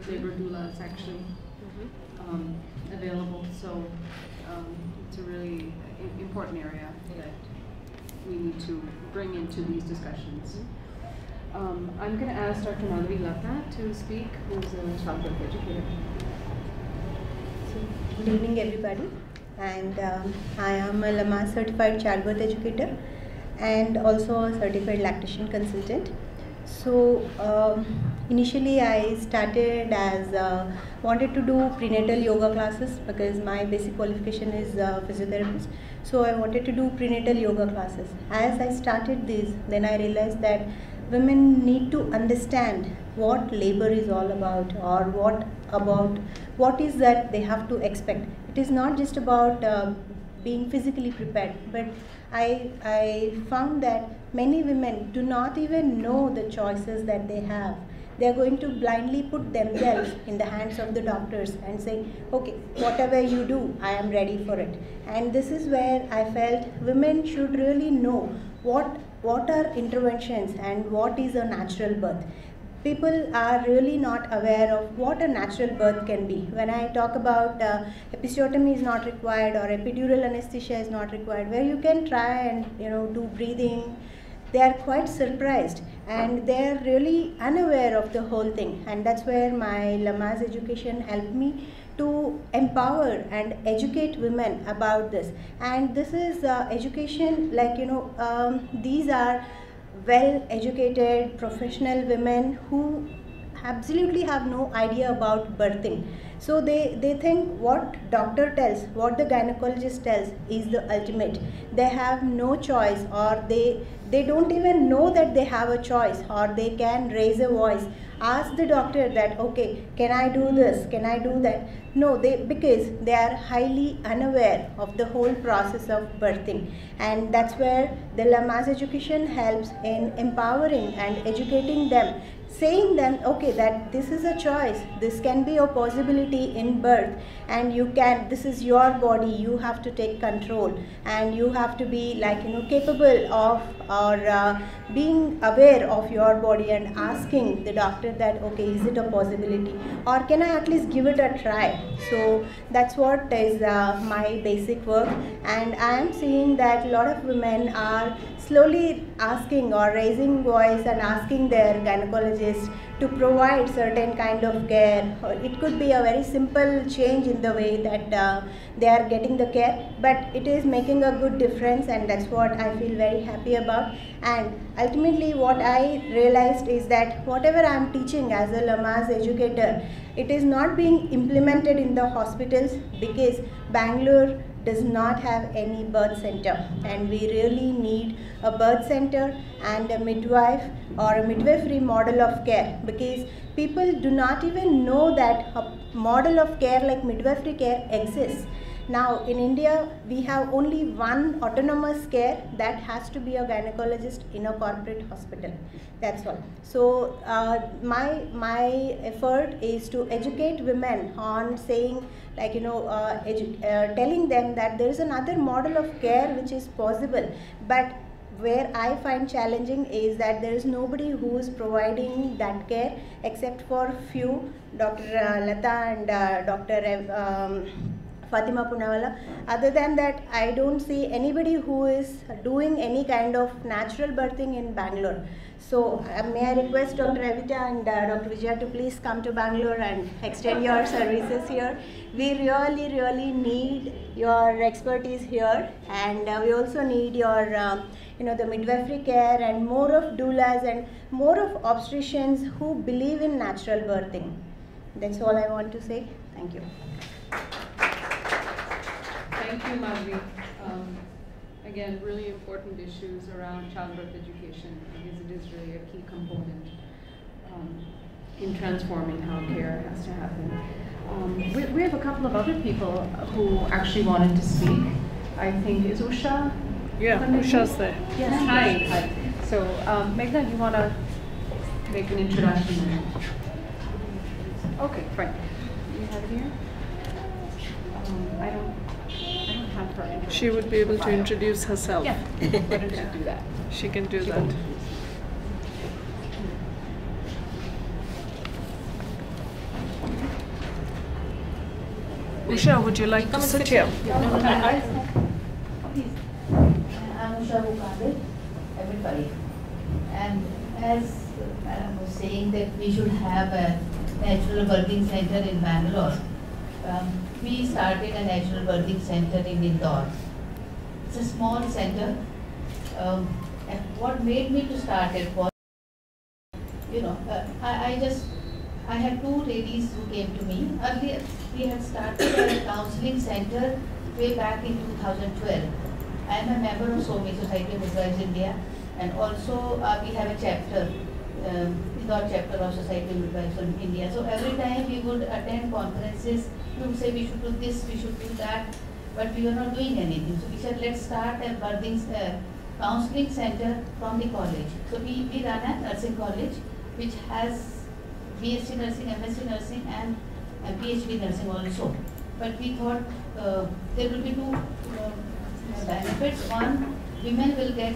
labor doulas actually um, available. So um, it's a really important area that we need to bring into these discussions. Um, I'm going to ask Dr. Madhavi Lata to speak, who's a child childbirth educator. Good evening, everybody. And um, I am a Lamaze certified childbirth educator and also a certified lactation consultant. So um, initially I started as uh, wanted to do prenatal yoga classes because my basic qualification is uh, physiotherapist. So I wanted to do prenatal yoga classes. As I started this, then I realized that women need to understand what labor is all about or what about what is that they have to expect. It is not just about uh, being physically prepared, but I, I found that many women do not even know the choices that they have. They are going to blindly put themselves in the hands of the doctors and say, okay, whatever you do, I am ready for it. And this is where I felt women should really know what, what are interventions and what is a natural birth people are really not aware of what a natural birth can be. When I talk about uh, episiotomy is not required or epidural anesthesia is not required, where you can try and you know do breathing, they are quite surprised and they are really unaware of the whole thing. And that's where my Lamaze education helped me to empower and educate women about this. And this is uh, education like you know um, these are well educated professional women who absolutely have no idea about birthing so they they think what doctor tells what the gynecologist tells is the ultimate. They have no choice or they they don't even know that they have a choice or they can raise a voice. Ask the doctor that okay can i do this? Can i do that? No they because they are highly unaware of the whole process of birthing. And that's where the Lamaze education helps in empowering and educating them saying them okay that this is a choice. This can be a possibility in birth and you can this is your body you have to take control. And you have to be like you know capable of or uh, being aware of your body and asking the doctor that okay is it a possibility? Or can i at least give it a try? So that's what is uh, my basic work. And i am seeing that a lot of women are slowly asking or raising voice and asking their gynecologist to provide certain kind of care. It could be a very simple change in the way that uh, they are getting the care, but it is making a good difference, and that's what I feel very happy about. And ultimately, what I realized is that whatever I am teaching as a Lamaze educator, it is not being implemented in the hospitals because Bangalore does not have any birth center and we really need a birth center and a midwife or a midwifery model of care because people do not even know that a model of care like midwifery care exists now in India we have only one autonomous care that has to be a gynecologist in a corporate hospital. That's all. So uh, my my effort is to educate women on saying like you know uh, uh, telling them that there is another model of care which is possible but where I find challenging is that there is nobody who is providing that care except for few, Dr. Uh, Lata and uh, Dr. Um, Fatima Punawala. Other than that, I don't see anybody who is doing any kind of natural birthing in Bangalore. So uh, may I request Dr. Evita and uh, Dr. Vijaya to please come to Bangalore and extend your services here. We really, really need your expertise here, and uh, we also need your, um, you know, the midwifery care and more of doulas and more of obstetricians who believe in natural birthing. That's all I want to say. Thank you. Thank you, Madhvi. Um, again, really important issues around childbirth education because it is really a key component um, in transforming how care has to happen. Um, we, we have a couple of other people who actually wanted to speak. I think, is Usha? Yeah? Usha's there. Yes, hi. hi. So, um, Meghna, you want to make an introduction? Okay, fine. You have it here? Um, I don't, I don't have her. She would be able to introduce herself. Yeah, why don't you do that? She can do She that. Usha, would you like to sit here? I'm Usha Bukande, everybody. And as Madam was saying that we should have a natural birthing center in Bangalore, um, we started a natural birthing center in Indore. It's a small center. Um, and what made me to start it was, you know, uh, I, I just, I had two ladies who came to me. Earlier, we had started a counseling center way back in 2012. I am a member of SOMI, Society of Midwives India, and also uh, we have a chapter, um, Indore chapter of Society of Midwives of India. So every time we would attend conferences, we would say we should do this, we should do that, but we were not doing anything. So we said let's start a birthing uh, counseling center from the college. So we, we run a nursing college which has BSc nursing, MSc nursing, and uh, PhD nursing also. But we thought uh, there will be two uh, benefits. One, women will get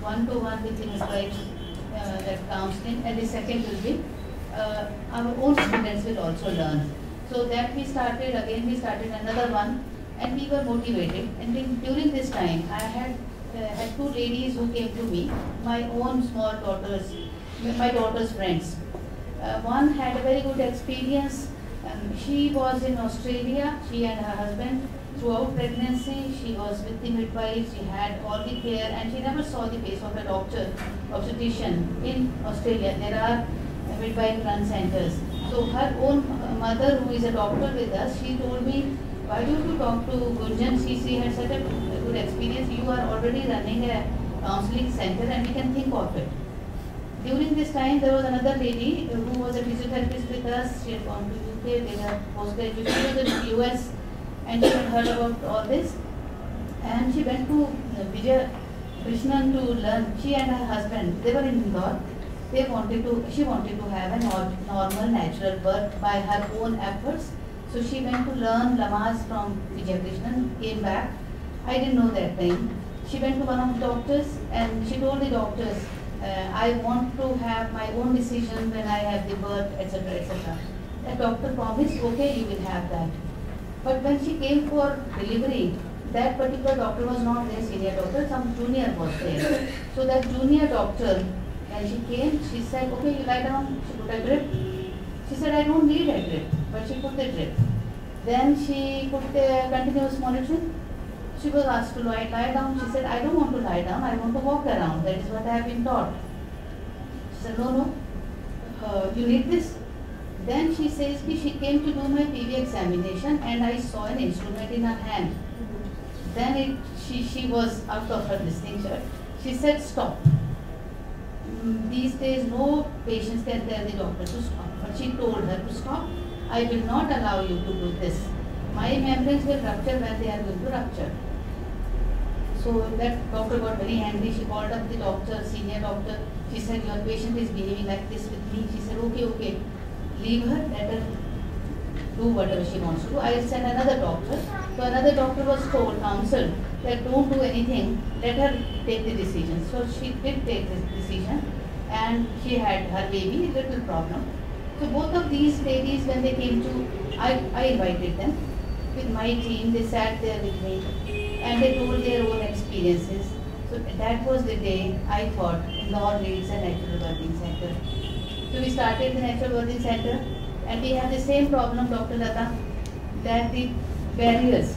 one-to-one with the uh, that counseling, and the second will be our own students will also learn. So that we started again. We started another one, and we were motivated. And during this time, I had uh, had two ladies who came to me, my own small daughters, my daughter's friends. Uh, one had a very good experience. Um, she was in Australia, she and her husband. Throughout pregnancy, she was with the midwife, she had all the care, and she never saw the face of a doctor, obstetrician in Australia. There are midwife run centers. So her own mother, who is a doctor with us, she told me, why don't you talk to Gunjan? She, she had such a good experience. You are already running a counseling center and we can think of it. During this time, there was another lady who was a physiotherapist with us. She had gone to UK, postgraduate. She was in the US and she had heard about all this. And she went to uh, Vijay Krishnan to learn. She and her husband, they were in Indore. They wanted to, she wanted to have a normal natural birth by her own efforts. So she went to learn Lamaze from Vijay Krishnan, came back. I didn't know that time. She went to one of the doctors and she told the doctors, uh, I want to have my own decision when I have the birth, etc., etc. The doctor promised, okay, you will have that. But when she came for delivery, that particular doctor was not their senior doctor, some junior was there. So that junior doctor, when she came, she said, okay, you lie down. She put a drip. She said, I don't need a drip, but she put the drip. Then she put the continuous monitoring. She was asked to lie, lie down. She said, I don't want to lie down, I want to walk around. That is what I have been taught. She said, no, no, uh, you need this. Then she says, she came to do my PV examination and I saw an instrument in her hand. Then it, she, she was out of her distinction. She said, stop. Mm, These days, no patients can tell the doctor to stop. But she told her to stop. I will not allow you to do this. My membranes will rupture when they are going to rupture. So that doctor got very angry. She called up the doctor, senior doctor. She said, your patient is behaving like this with me. She said, okay, okay, leave her, let her do whatever she wants to. I sent another doctor. So another doctor was told, counseled, that don't do anything, let her take the decision. So she did take this decision and she had her baby, little problem. So both of these ladies, when they came to, I, I invited them with my team, they sat there with me and they told their own experiences. So that was the day I thought Indore needs a natural birthing center. So we started the natural birthing center and we have the same problem, Dr. Lata, that the barriers,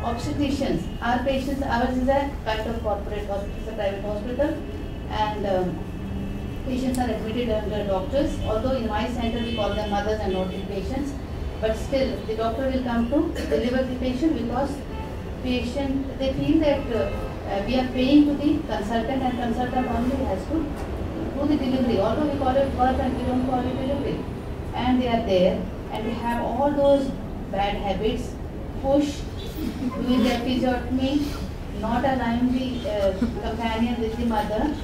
obstetricians, our patients, ours is a kind of corporate hospital, a private hospital and um, patients are admitted under doctors, although in my center we call them mothers and not the patients, but still the doctor will come to deliver the patient because patient, they feel that uh, we are paying to the consultant and consultant only has to do the delivery, although we call it birth and we don't call it delivery. And they are there and they have all those bad habits, push, doing the episiotomy, not allowing the uh, companion with the mother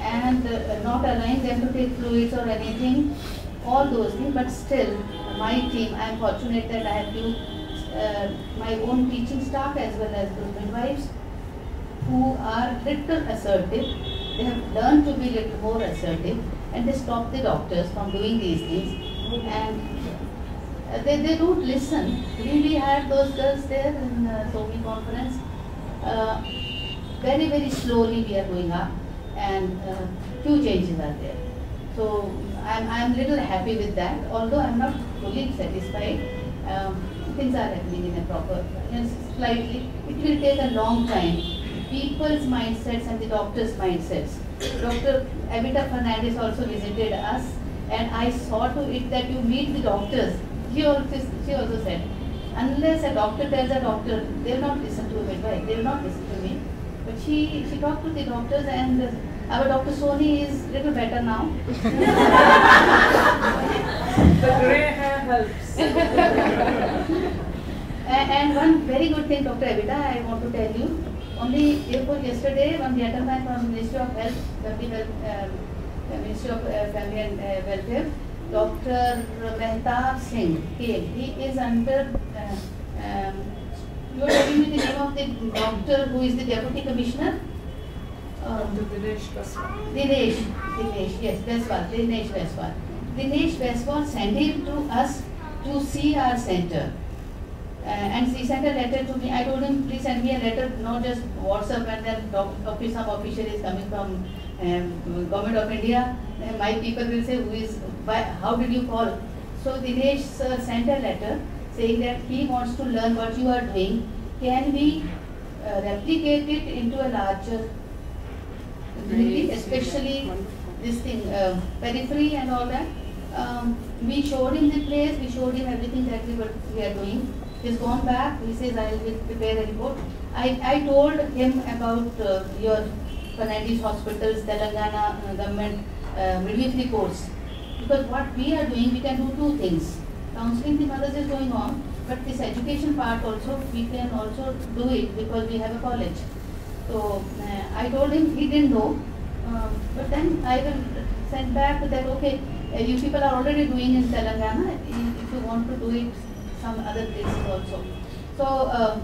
and uh, not allowing them to take fluids or anything, all those things, but still my team, I am fortunate that I have to, uh, my own teaching staff as well as the midwives who are little assertive, they have learned to be little more assertive and they stop the doctors from doing these things and uh, they, they don't listen. We, we had those girls there in uh, SOMI conference. Uh, very, very slowly we are going up and uh, few changes are there. So I'm, I'm little happy with that, although I'm not fully satisfied. Um, things are happening in a proper, you know, slightly. It will take a long time. People's mindsets and the doctor's mindsets. Dr. Evita Fernandez also visited us and I saw to it that you meet the doctors. She also, she also said, unless a doctor tells a doctor, they will not listen to a midwife, they will not listen to me. But she, she talked to the doctors and our Dr. Soni is little better now. the grey hair helps. and one very good thing, Dr. Evita, I want to tell you. Only before yesterday, one gentleman from Ministry of Health, Family, um, Ministry of uh, Family and uh, Welfare, Dr. Mehtab Singh came. He is under, uh, um, you are telling me the name of the doctor who is the Deputy Commissioner? Um, Dinesh Baswal. Dinesh, Dinesh, yes, Baswal, Dinesh Baswal. Dinesh Baswal sent him to us to see our center. Uh, and he sent a letter to me. I told him, please send me a letter, not just WhatsApp and then office, some official is coming from um, government of India. Uh, my people will say, who is, why, how did you call? So Dinesh uh, sent a letter saying that he wants to learn what you are doing. Can we uh, replicate it into a larger community, especially this thing, uh, periphery and all that. Um, we showed him the place, we showed him everything that we, were, we are doing. He's gone back, he says, I will prepare a report. I, I told him about uh, your Fernandez hospitals, Telangana uh, government uh, midwifery course. Because what we are doing, we can do two things. Counseling the mothers is going on, but this education part also, we can also do it because we have a college. So uh, I told him, he didn't know. Um, but then I will send back that, okay, you people are already doing in Telangana, if you want to do it some other places also. So uh,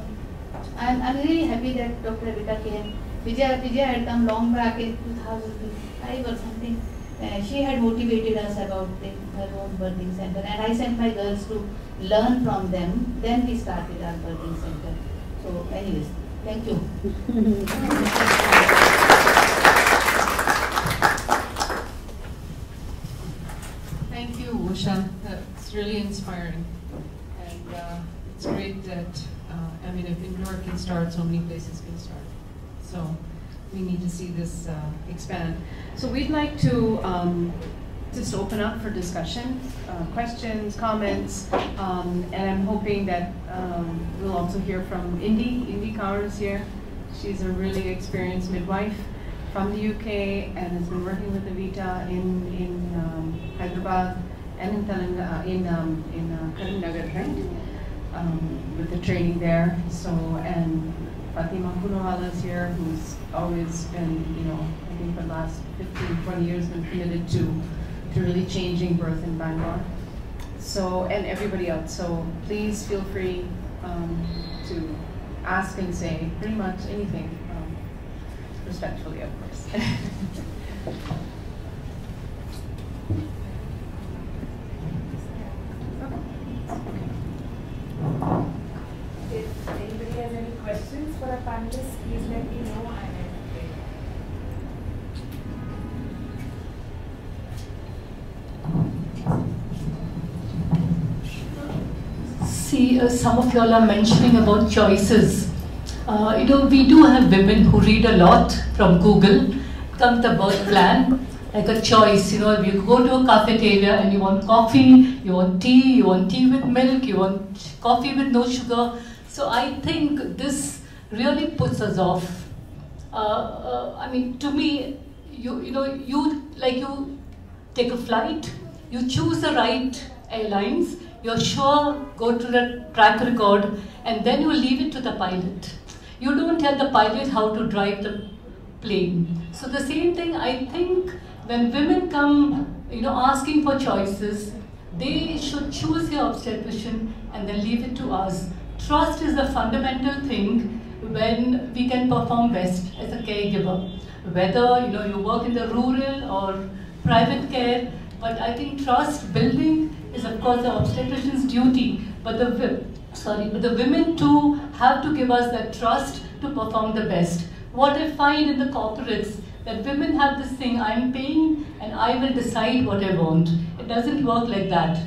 I'm, I'm really happy that Dr. Evita came. Vijaya, Vijaya had come long back in 2005 or something. Uh, she had motivated us about the, her own birthing center and I sent my girls to learn from them. Then we started our birthing center. So anyways, thank you. You, That's really inspiring. And uh, it's great that, uh, I mean, if Indore can start, so many places can start. So we need to see this uh, expand. So we'd like to um, just open up for discussion, uh, questions, comments, um, and I'm hoping that um, we'll also hear from Indy. Indy Kaur is here. She's a really experienced midwife from the UK and has been working with Evita in, in um, Hyderabad and in Telangana, in, um, in uh, Karimnagar, right? Um, with the training there. So, and Fatima Punawala is here, who's always been, you know, I think for the last 15, 20 years been committed to, to really changing birth in Bangalore. So, and everybody else. So please feel free um, to ask and say pretty much anything, um, respectfully, of course. If anybody has any questions for our panelists, please let me know. I am See, uh, some of y'all are mentioning about choices. Uh, you know, we do have women who read a lot from Google, come the birth plan, like a choice. You know, if you go to a cafeteria and you want coffee, you want tea, you want tea with milk, you want coffee with no sugar. So I think this really puts us off. Uh, uh, I mean, to me, you you know, you like you take a flight, you choose the right airlines, you're sure go to the track record, and then you leave it to the pilot. You don't tell the pilot how to drive the plane. So the same thing, I think, when women come, you know, asking for choices, they should choose their obstetrician and then leave it to us. Trust is the fundamental thing when we can perform best as a caregiver. Whether you know you work in the rural or private care, but I think trust building is of course the obstetrician's duty. But the sorry, but the women too have to give us that trust to perform the best. What I find in the corporates that women have this thing: I'm paying and I will decide what I want. It doesn't work like that.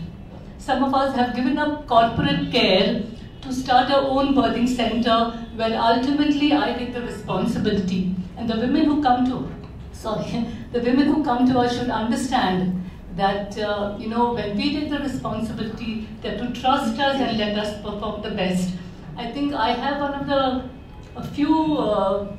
Some of us have given up corporate care to start our own birthing center where ultimately I take the responsibility. And the women who come to, sorry, the women who come to us should understand that, uh, you know, when we take the responsibility, that to trust us and let us perform the best. I think I have one of the, a few, uh,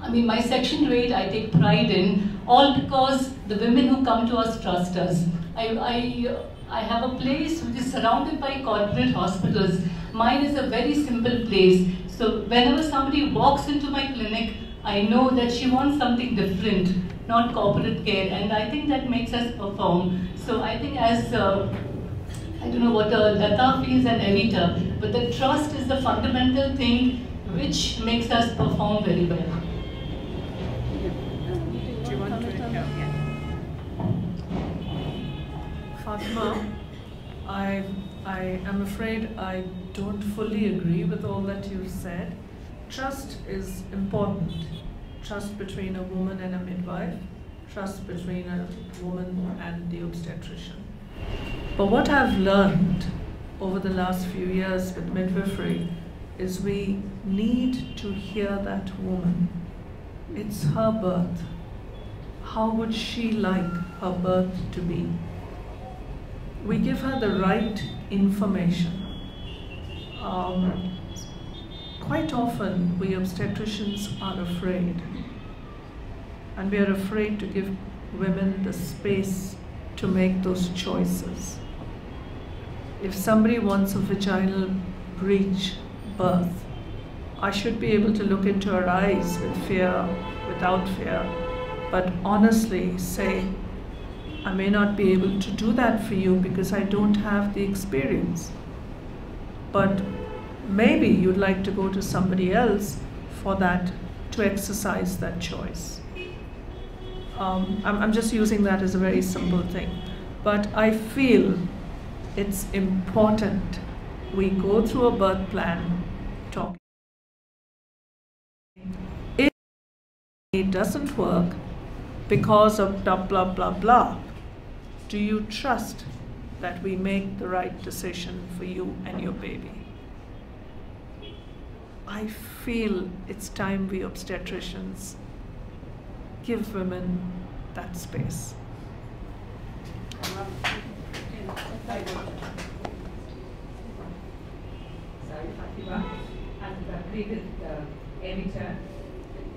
I mean, my section rate I take pride in, all because the women who come to us trust us. I, I, I have a place which is surrounded by corporate hospitals. Mine is a very simple place. So whenever somebody walks into my clinic, I know that she wants something different, not corporate care, and I think that makes us perform. So I think as, uh, I don't know what uh, Lata feels and Evita, but the trust is the fundamental thing which makes us perform very well. Fatima, I, I am afraid I don't fully agree with all that you've said. Trust is important. Trust between a woman and a midwife, trust between a woman and the obstetrician. But what I've learned over the last few years with midwifery is we need to hear that woman. It's her birth. How would she like her birth to be? We give her the right information. Um, quite often, we obstetricians are afraid. And we are afraid to give women the space to make those choices. If somebody wants a vaginal breech birth, I should be able to look into her eyes with fear, without fear, but honestly say, I may not be able to do that for you because I don't have the experience. But maybe you'd like to go to somebody else for that to exercise that choice. Um, I'm, I'm just using that as a very simple thing. But I feel it's important we go through a birth plan talk. If it doesn't work because of blah blah blah blah, do you trust that we make the right decision for you and your baby? I feel it's time we obstetricians give women that space. Sorry, Fatima, and agree Evita.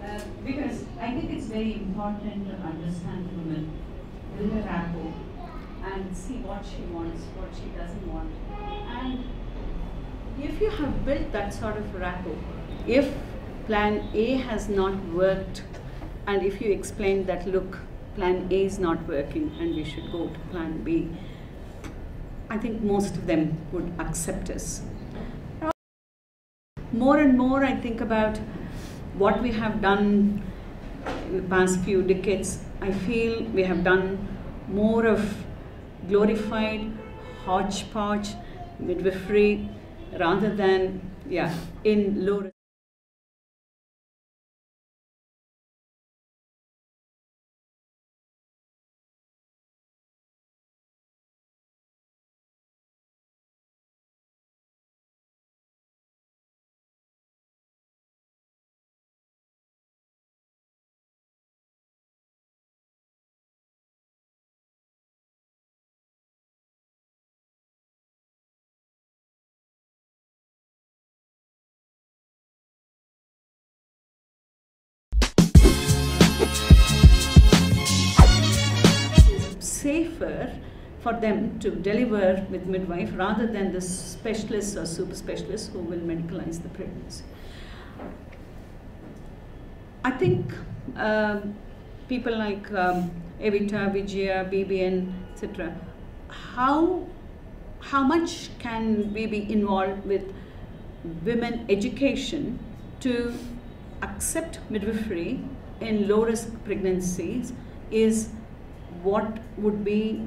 Uh, because I think it's very important to understand women, build a rapport, and see what she wants, what she doesn't want. And If you have built that sort of rapport, if plan A has not worked, and if you explain that, look, plan A is not working and we should go to plan B, I think most of them would accept us. More and more, I think about what we have done in the past few decades. I feel we have done more of glorified hodgepodge midwifery rather than, yeah, in low. For them to deliver with midwife rather than the specialists or super specialists who will medicalize the pregnancy. I think um, people like um, Evita, Vijaya, BBN, etc. How how much can we be involved with women education to accept midwifery in low risk pregnancies is what would be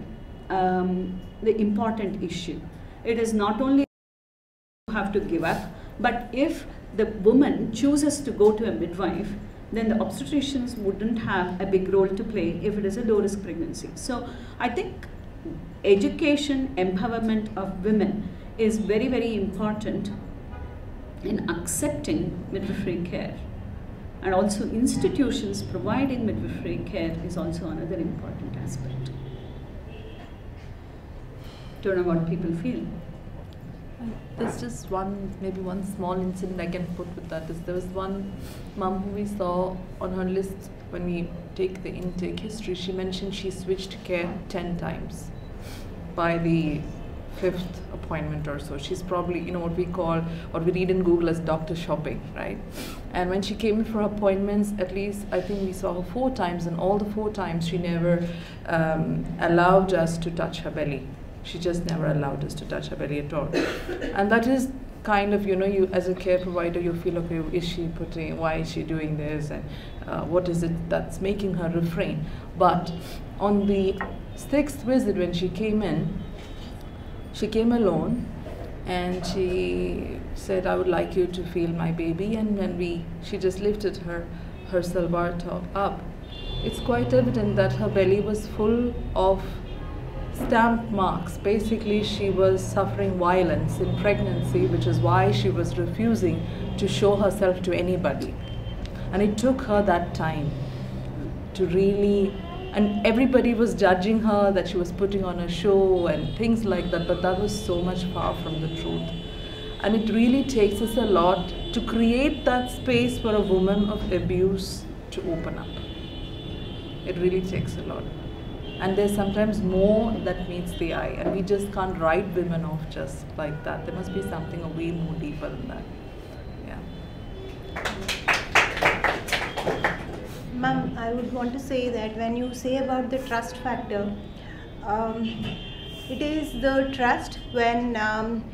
um, the important issue. It is not only you have to give up, but if the woman chooses to go to a midwife, then the obstetricians wouldn't have a big role to play if it is a low risk pregnancy. So I think education, empowerment of women is very, very important in accepting midwifery care. And also institutions providing midwifery care is also another important aspect. Don't know what people feel. Uh, there's just one, maybe one small incident I can put with that is there was one mom who we saw on her list when we take the intake history. She mentioned she switched care 10 times by the fifth appointment or so. She's probably, you know, what we call, what we read in Google as doctor shopping, right? And when she came in for appointments, at least I think we saw her four times, and all the four times she never um, allowed us to touch her belly. She just never allowed us to touch her belly at all. and that is kind of, you know, you as a care provider, you feel, okay, is she putting, why is she doing this, and uh, what is it that's making her refrain? But on the sixth visit, when she came in, she came alone and she said, I would like you to feel my baby. And when we, she just lifted her, her salwar top up, it's quite evident that her belly was full of stamp marks. Basically, she was suffering violence in pregnancy, which is why she was refusing to show herself to anybody. And it took her that time to really and everybody was judging her that she was putting on a show and things like that but that was so much far from the truth. And it really takes us a lot to create that space for a woman of abuse to open up. It really takes a lot. And there's sometimes more that meets the eye and we just can't write women off just like that. There must be something a way more deeper than that Ma'am, I would want to say that when you say about the trust factor, um, it is the trust when um,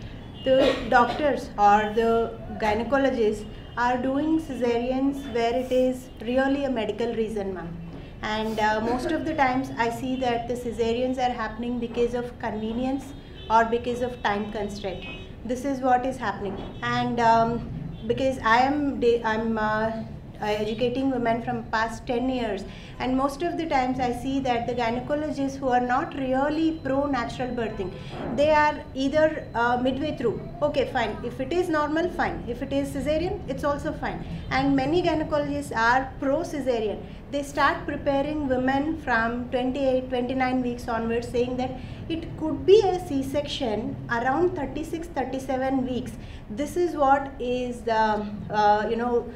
the doctors or the gynecologists are doing cesareans where it is really a medical reason, ma'am. And uh, most of the times I see that the cesareans are happening because of convenience or because of time constraint. This is what is happening. And um, because I am, I'm uh, uh, educating women from past 10 years. And most of the times i see that the gynecologists who are not really pro natural birthing they are either uh, midway through. Okay fine. If it is normal fine. If it is cesarean it's also fine. And many gynecologists are pro cesarean they start preparing women from 28 29 weeks onwards saying that it could be a c-section around 36 37 weeks. This is what is uh, you know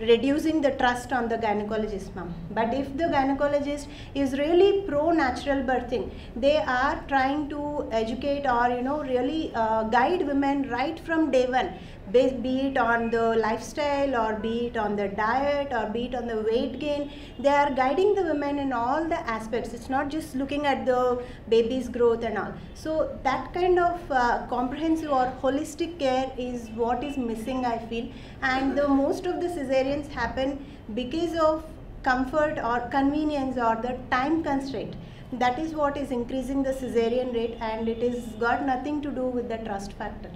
reducing the trust on the gynecologist ma'am. But if the gynecologist is really pro natural birthing they are trying to educate or you know really uh, guide women right from day one be, it on the lifestyle or be it on the diet or be it on the weight gain. They are guiding the women in all the aspects. It's not just looking at the baby's growth and all. So that kind of uh, comprehensive or holistic care is what is missing, I feel. And the most of the cesareans happen because of comfort or convenience or the time constraint that is what is increasing the cesarean rate and it is got nothing to do with the trust factor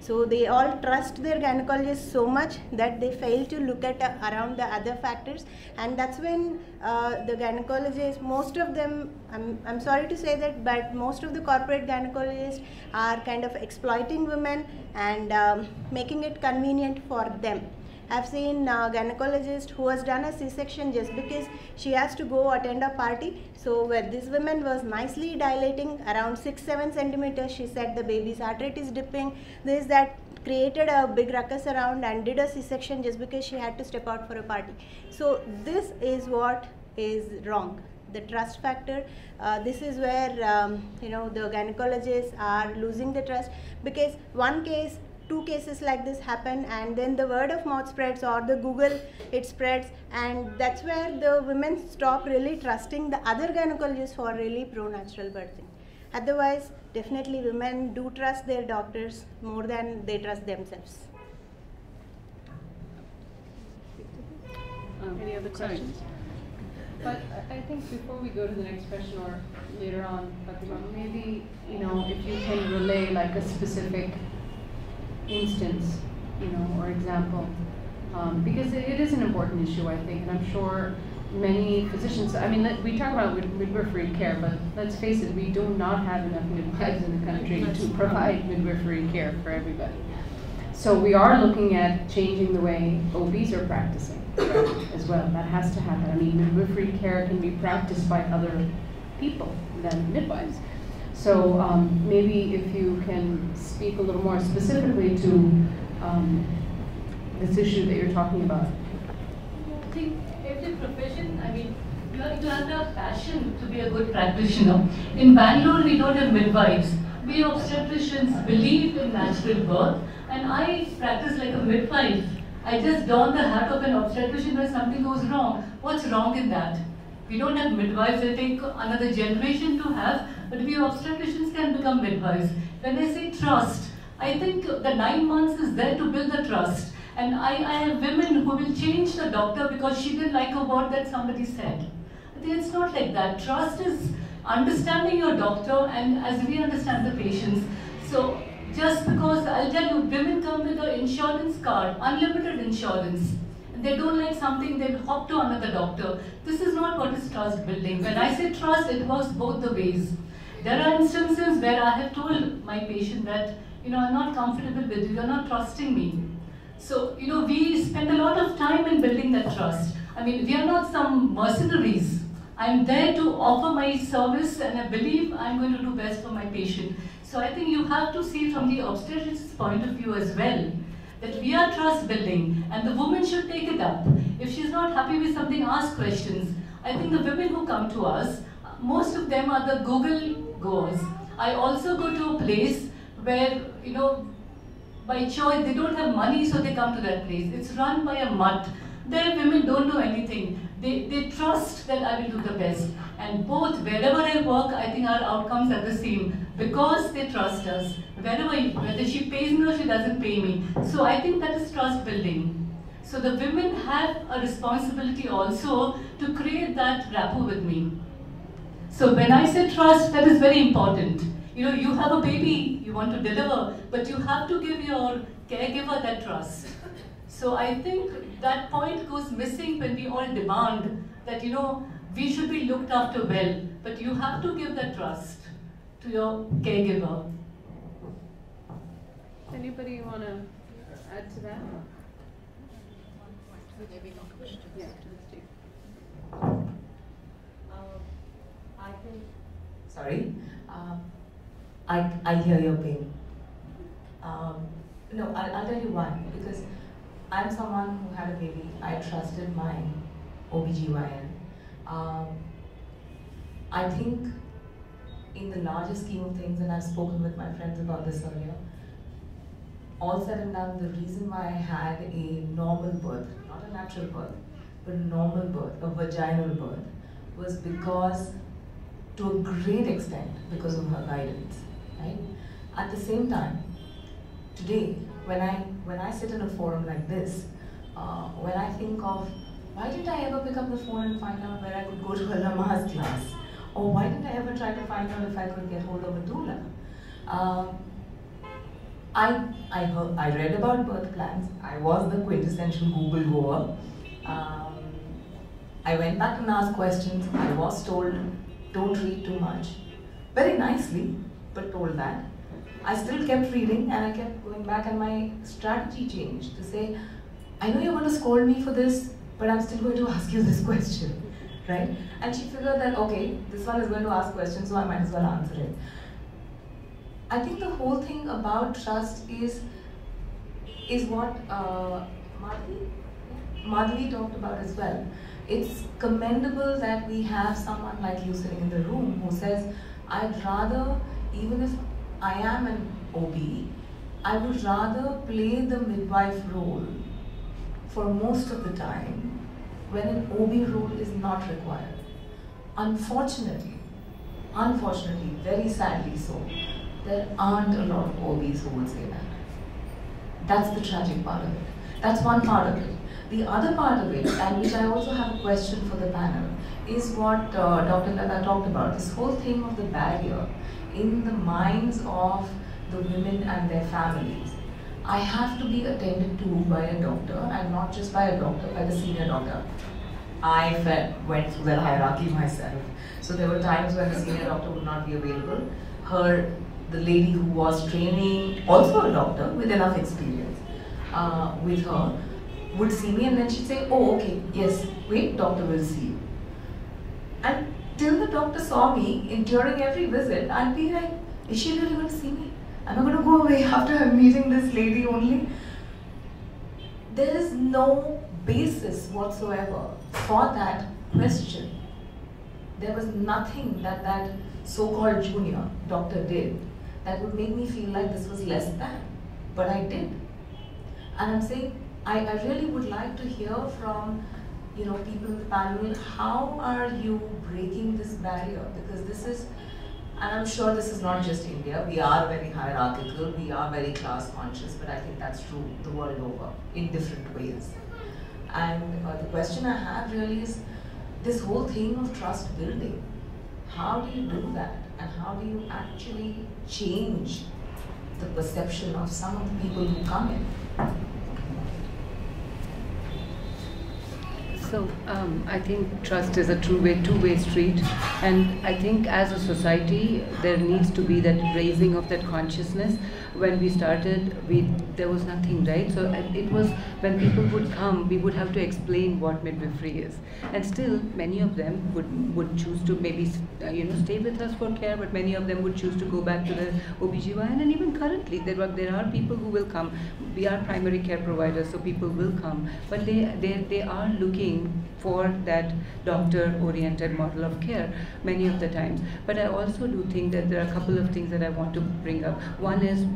so they all trust their gynecologist so much that they fail to look at uh, around the other factors. And that's when uh, the gynecologists most of them I'm, I'm sorry to say that but most of the corporate gynecologists are kind of exploiting women and um, making it convenient for them I've seen a gynecologist who has done a C-section just because she has to go attend a party. So where this woman was nicely dilating around 6-7 centimeters, she said the baby's heart rate is dipping. This that created a big ruckus around and did a C-section just because she had to step out for a party. So this is what is wrong the trust factor. Uh, this is where um, you know the gynecologists are losing the trust because one case two cases like this happen and then the word of mouth spreads or the google it spreads and that's where the women stop really trusting the other gynecologists for really pro natural birthing. Otherwise definitely women do trust their doctors more than they trust themselves. Um, any other questions? But I think before we go to the next question or later on, Fatima, maybe, you know, if you can relay like a specific instance, you know, or example, um, because it, it is an important issue, I think, and I'm sure many physicians, I mean, we talk about midwifery care, but let's face it, we do not have enough midwives in the country to provide midwifery care for everybody. So we are looking at changing the way OBs are practicing as well. That has to happen. I mean, midwifery care can be practiced by other people than midwives. So um, maybe if you can speak a little more specifically to um, this issue that you're talking about. I think every profession, I mean, you have to have the passion to be a good practitioner. In Bangalore, we don't have midwives. We obstetricians believe in natural birth, and I practice like a midwife. I just don the hat of an obstetrician when something goes wrong. What's wrong in that? We don't have midwives, it'll take another generation to have, but we obstetricians can become midwives. When I say trust, I think the nine months is there to build the trust. And I, I have women who will change the doctor because she didn't like a word that somebody said. I think it's not like that. Trust is understanding your doctor and as we understand the patients. So just because, I'll tell you, women come with an insurance card, unlimited insurance they don't like something, they hop to another doctor. This is not what is trust building. When I say trust, it works both the ways. There are instances where I have told my patient that, you know, I'm not comfortable with you, you're not trusting me. So, you know, we spend a lot of time in building that trust. I mean, we are not some mercenaries. I'm there to offer my service and I believe I'm going to do best for my patient. So I think you have to see from the obstetrician's point of view as well that we are trust building and the woman should take it up. If she's not happy with something, ask questions. I think the women who come to us, most of them are the Google goers. I also go to a place where, you know, by choice, they don't have money, so they come to that place. It's run by a mutt. Their women don't know anything. They, they trust that I will do the best. And both, wherever I work, I think our outcomes are the same because they trust us. Wherever, whether she pays me or she doesn't pay me. So I think that is trust building. So the women have a responsibility also to create that rapport with me. So when I say trust, that is very important. You know, you have a baby, you want to deliver, but you have to give your caregiver that trust. So I think that point goes missing when we all demand that, you know, we should be looked after well, but you have to give that trust to your caregiver. Anybody want to add to that? Yeah. I think, sorry, um, I, I hear your pain. Um, no, I'll, I'll tell you why. Because I'm someone who had a baby. I trusted my OBGYN. Um, I think in the larger scheme of things, and I've spoken with my friends about this earlier, all said and done, the reason why I had a normal birth, not a natural birth, but a normal birth, a vaginal birth, was because, to a great extent, because of her guidance, right? At the same time, today, when I when I sit in a forum like this, uh, when I think of why didn't I ever pick up the phone and find out where I could go to a Lamaze class, or why didn't I ever try to find out if I could get hold of a doula? Um, I, I, heard, I read about birth plans. I was the quintessential Google goer. Um, I went back and asked questions. I was told, don't read too much. Very nicely, but told that. I still kept reading and I kept going back and my strategy changed to say, I know you're going to scold me for this, but I'm still going to ask you this question, right? And she figured that, okay, this one is going to ask questions, so I might as well answer it. I think the whole thing about trust is is what uh, Madhavi, talked about as well. It's commendable that we have someone like you sitting in the room who says, I'd rather, even if I am an OB, I would rather play the midwife role for most of the time when an OB role is not required. Unfortunately, unfortunately, very sadly so, there aren't a lot of OBs who would say that. That's the tragic part of it. That's one part of it. The other part of it, and which I also have a question for the panel, is what uh, Dr. Lata talked about, this whole thing of the barrier in the minds of the women and their families. I have to be attended to by a doctor, and not just by a doctor, by the senior doctor. I felt, went through that hierarchy myself. So there were times when the senior doctor would not be available. Her the lady who was training, also a doctor with enough experience uh, with her, would see me and then she'd say, oh, okay, yes, wait, doctor will see you. And till the doctor saw me in, during every visit, I'd be like, is she really going to see me? Am I going to go away after meeting this lady only? There is no basis whatsoever for that question. There was nothing that that so-called junior doctor did that would make me feel like this was less than. But I did. And I'm saying, I, I really would like to hear from you know, people in the panel, how are you breaking this barrier? Because this is, and I'm sure this is not just India, we are very hierarchical, we are very class conscious, but I think that's true the world over in different ways. And uh, the question I have really is this whole thing of trust building. How do you do that? and how do you actually change the perception of some of the people who come in? So um, I think trust is a two-way, two-way street, and I think as a society there needs to be that raising of that consciousness when we started, we there was nothing, right? So it was when people would come, we would have to explain what midwifery is, and still many of them would would choose to maybe uh, you know stay with us for care, but many of them would choose to go back to the OBGYN, and even currently there are there are people who will come. We are primary care providers, so people will come, but they they they are looking for that doctor-oriented model of care many of the times. But I also do think that there are a couple of things that I want to bring up. One is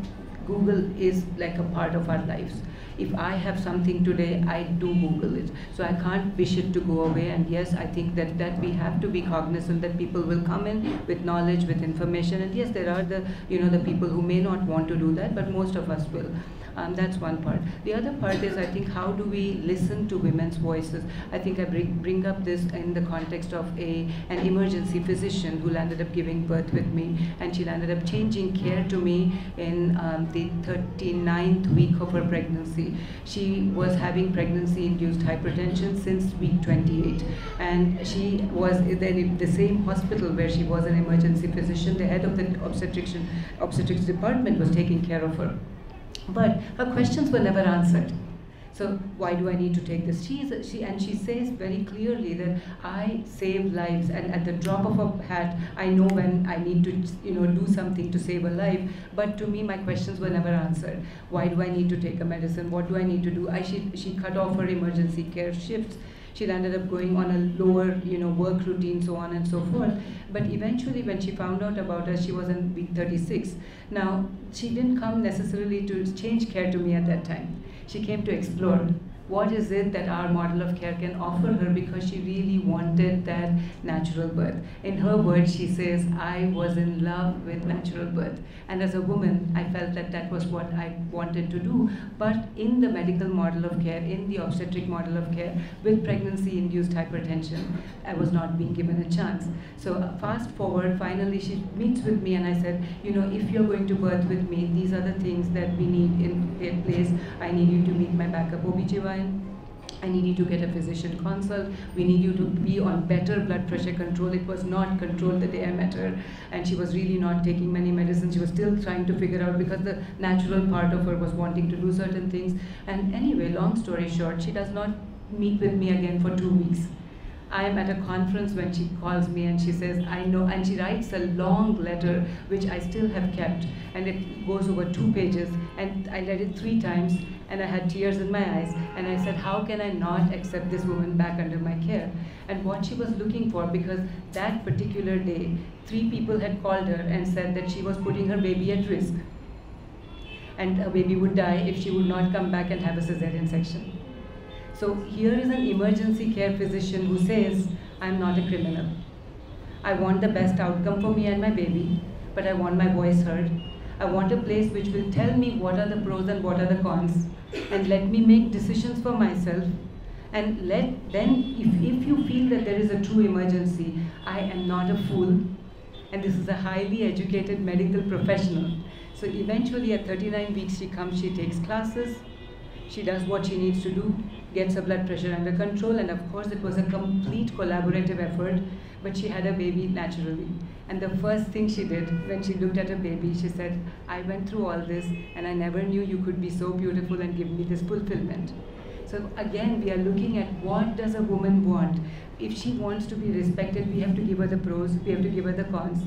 Google is like a part of our lives. If I have something today, I do Google it. So I can't wish it to go away. And yes, I think that, that we have to be cognizant that people will come in with knowledge, with information. And yes, there are the, you know, the people who may not want to do that, but most of us will. Um, that's one part. The other part is, I think, how do we listen to women's voices? I think I bring, bring up this in the context of a an emergency physician who landed up giving birth with me, and she landed up changing care to me in um, the 39th week of her pregnancy. She was having pregnancy-induced hypertension since week 28, and she was then in the same hospital where she was an emergency physician. The head of the obstetrics department was taking care of her. But her questions were never answered. So why do I need to take this? She, is, she and she says very clearly that I save lives, and at the drop of a hat, I know when I need to, you know, do something to save a life. But to me, my questions were never answered. Why do I need to take a medicine? What do I need to do? I she she cut off her emergency care shifts she ended up going on a lower, you know, work routine, so on and so forth. But eventually, when she found out about us, she was in week 36. Now, she didn't come necessarily to change care to me at that time. She came to explore what is it that our model of care can offer her because she really wanted that natural birth. In her words, she says, I was in love with natural birth. And as a woman, I felt that that was what I wanted to do. But in the medical model of care, in the obstetric model of care, with pregnancy induced hypertension, I was not being given a chance. So, fast forward, finally, she meets with me, and I said, You know, if you're going to birth with me, these are the things that we need in place. I need you to meet my backup OBGYN I need you to get a physician consult. We need you to be on better blood pressure control. It was not controlled the day I met her, and she was really not taking many medicines. She was still trying to figure out because the natural part of her was wanting to do certain things. And anyway, long story short, she does not meet with me again for two weeks. I am at a conference when she calls me and she says, I know, and she writes a long letter which I still have kept, and it goes over two pages, and I read it three times, and I had tears in my eyes, and I said, How can I not accept this woman back under my care? And what she was looking for, because that particular day, three people had called her and said that she was putting her baby at risk, and her baby would die if she would not come back and have a cesarean section. So here is an emergency care physician who says, I'm not a criminal. I want the best outcome for me and my baby, but I want my voice heard. I want a place which will tell me what are the pros and what are the cons, and let me make decisions for myself. And let then, if, if you feel that there is a true emergency, I am not a fool, and this is a highly educated medical professional. So eventually, at 39 weeks, she comes, she takes classes, she does what she needs to do, gets her blood pressure under control, and of course it was a complete collaborative effort, but she had a baby naturally. And the first thing she did when she looked at her baby, she said, I went through all this, and I never knew you could be so beautiful and give me this fulfillment. So again, we are looking at what does a woman want. If she wants to be respected, we have to give her the pros, we have to give her the cons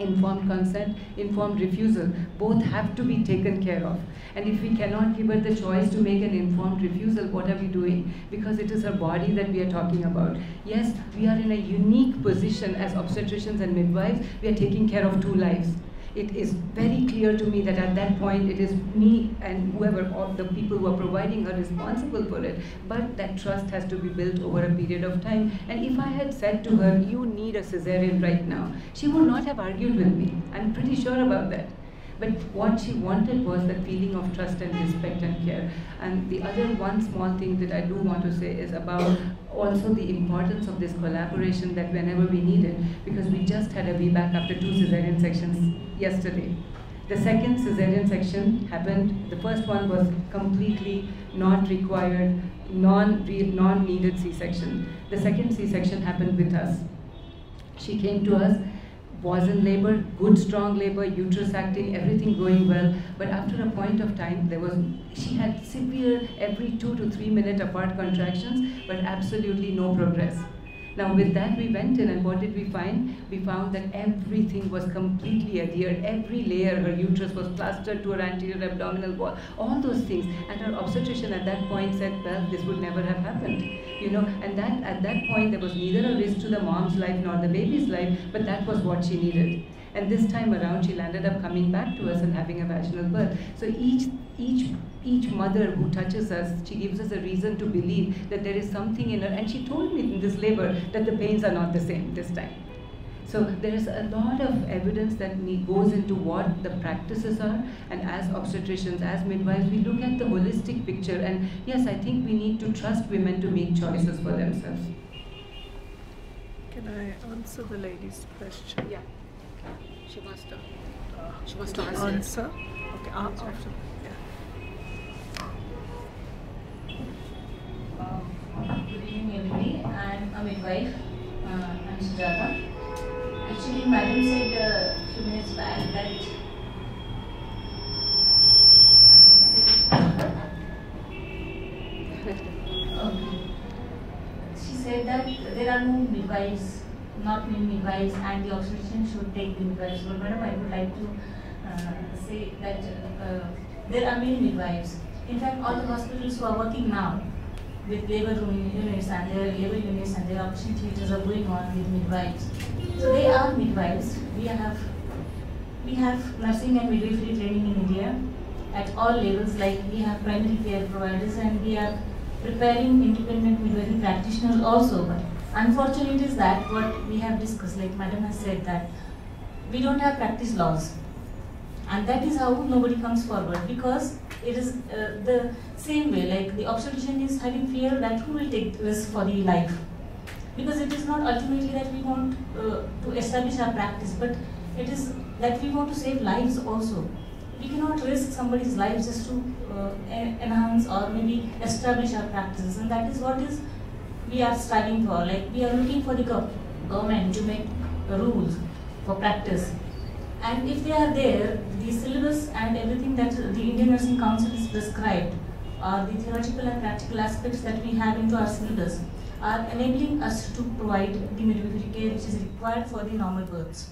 informed consent, informed refusal, both have to be taken care of. And if we cannot give her the choice to make an informed refusal, what are we doing? Because it is her body that we are talking about. Yes, we are in a unique position as obstetricians and midwives, we are taking care of two lives it is very clear to me that at that point it is me and whoever, all the people who are providing her responsible for it. But that trust has to be built over a period of time. And if I had said to her, you need a cesarean right now, she would not have argued with me. I'm pretty sure about that. But what she wanted was that feeling of trust and respect and care. And the other one small thing that I do want to say is about also the importance of this collaboration that whenever we need it, because we just had a VBAC after two cesarean sections yesterday. The second cesarean section happened, the first one was completely not required, non-needed non C-section. The second C-section happened with us. She came to us was in labor, good strong labor, uterus acting, everything going well. But after a point of time, there was she had severe every two to three minute apart contractions, but absolutely no progress. Now with that we went in and what did we find? We found that everything was completely adhered. Every layer, her uterus was plastered to her anterior abdominal wall, all those things. And her obstetrician at that point said, well, this would never have happened. You know, and that at that point there was neither a risk to the mom's life nor the baby's life, but that was what she needed. And this time around, she landed up coming back to us and having a vaginal birth. So each, each, each mother who touches us, she gives us a reason to believe that there is something in her. And she told me in this labor that the pains are not the same this time. So there is a lot of evidence that goes into what the practices are, and as obstetricians, as midwives, we look at the holistic picture. And yes, I think we need to trust women to make choices for themselves. Can I answer the lady's question? Yeah. She wants to. She wants to answer. Answer. Okay. Uh, after. Um, good evening, everybody. I'm a midwife. Uh, I'm Sujata. Actually, Madam said a uh, few minutes back that okay. She said that there are no midwives not many midwives and the obstetrician should take the midwives But Madam, I would like to uh, say that uh, there are many midwives. In fact, all the hospitals who are working now with labor room units and their labor units and their operation theaters are going on with midwives. So they are midwives. We have we have nursing and midwifery training in India at all levels, like we have primary care providers and we are preparing independent midwifery practitioners also. Unfortunate is that what we have discussed, like Madam has said that we don't have practice laws. And that is how nobody comes forward because it is uh, the same way, like the obstetrician is having fear that who will take risk for the life. Because it is not ultimately that we want uh, to establish our practice, but it is that we want to save lives also. We cannot risk somebody's life just to uh, enhance or maybe establish our practices, and that is what is we are striving for. Like we are looking for the government to make rules for practice. And if they are there, the syllabus and everything that the Indian Nursing Council is prescribed, or the theoretical and practical aspects that we have into our syllabus, are enabling us to provide the midwifery care which is required for the normal births.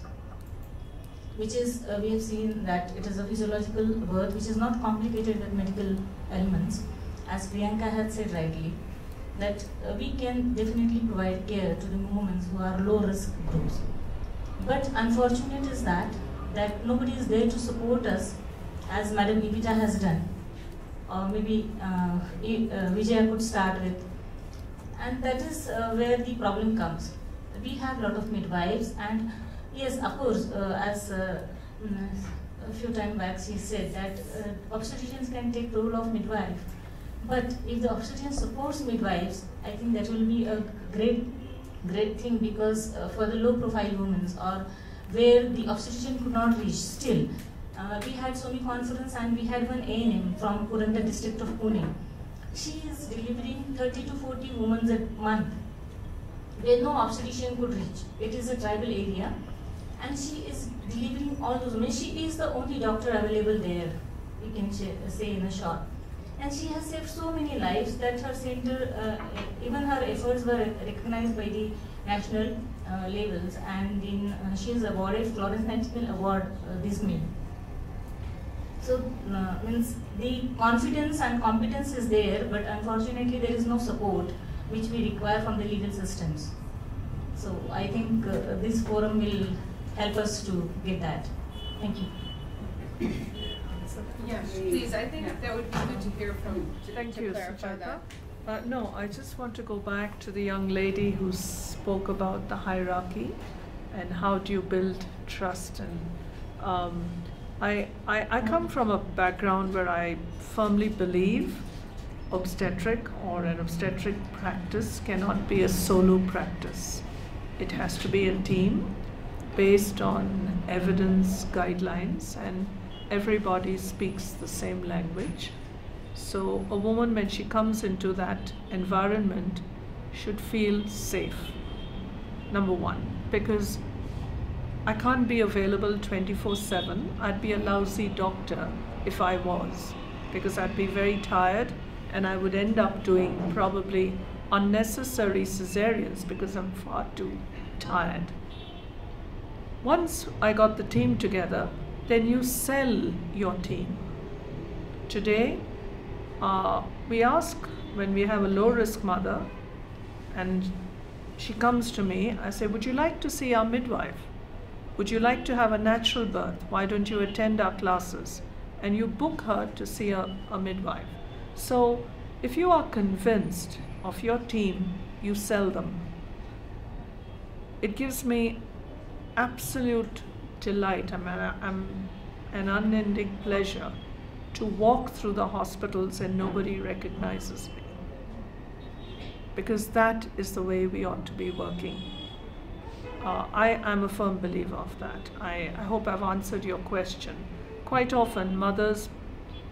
Which is, uh, we have seen that it is a physiological birth which is not complicated with medical elements, as Priyanka had said rightly, that uh, we can definitely provide care to the women who are low risk groups. But unfortunate is that that nobody is there to support us as Madam Evita has done. Or maybe uh, uh, Vijaya could start with. And that is uh, where the problem comes. We have a lot of midwives and yes, of course, uh, as uh, mm, a few times back she said that uh, obstetricians can take role of midwife. But if the obstetrician supports midwives, I think that will be a great great thing because uh, for the low profile women or where the obstetrician could not reach still uh, we had SOMI conference and we had one ANM from Kuranda district of Pune. She is delivering 30 to 40 women a month where no obstetrician could reach. It is a tribal area and she is delivering all those women. She is the only doctor available there, we can say in a short. And she has saved so many lives that her center, uh, even her efforts were recognized by the national uh, and in, uh, she is awarded Florence Nightingale Award uh, this May. So, uh, means the confidence and competence is there, but unfortunately there is no support which we require from the legal systems. So, I think uh, this forum will help us to get that. Thank you. Yes, please, I think that would be good to hear from, to Thank to you, clarify Sujata. that. Uh, no, I just want to go back to the young lady who spoke about the hierarchy and how do you build trust. And um, I, I, I come from a background where I firmly believe obstetric or an obstetric practice cannot be a solo practice. It has to be a team based on evidence, guidelines, and everybody speaks the same language. So a woman, when she comes into that environment, should feel safe. Number one, because I can't be available 24 7. I'd be a lousy doctor if I was, because I'd be very tired and I would end up doing probably unnecessary cesareans because I'm far too tired. Once I got the team together, then you sell your team. Today, uh, we ask when we have a low risk mother and she comes to me, I say, Would you like to see our midwife? Would you like to have a natural birth? Why don't you attend our classes? And you book her to see a, a midwife. So, if you are convinced of your team, you sell them. It gives me absolute delight. I'm, I'm an unending pleasure to walk through the hospitals and nobody recognizes me. Because that is the way we ought to be working. Uh, I am a firm believer of that. I, I hope I've answered your question. Quite often, mothers,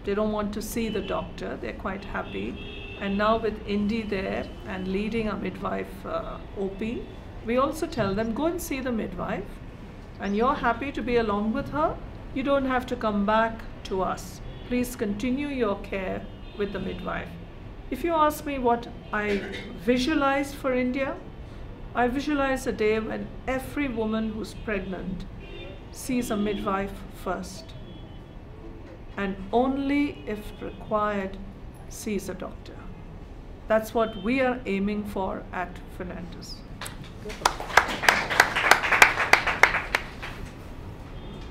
they don't want to see the doctor, they're quite happy. And now with Indy there and leading a midwife uh, OP, we also tell them go and see the midwife and you're happy to be along with her, you don't have to come back to us. Please continue your care with the midwife. If you ask me what I visualize for India, I visualize a day when every woman who's pregnant sees a midwife first and only if required sees a doctor. That's what we are aiming for at Fernandez.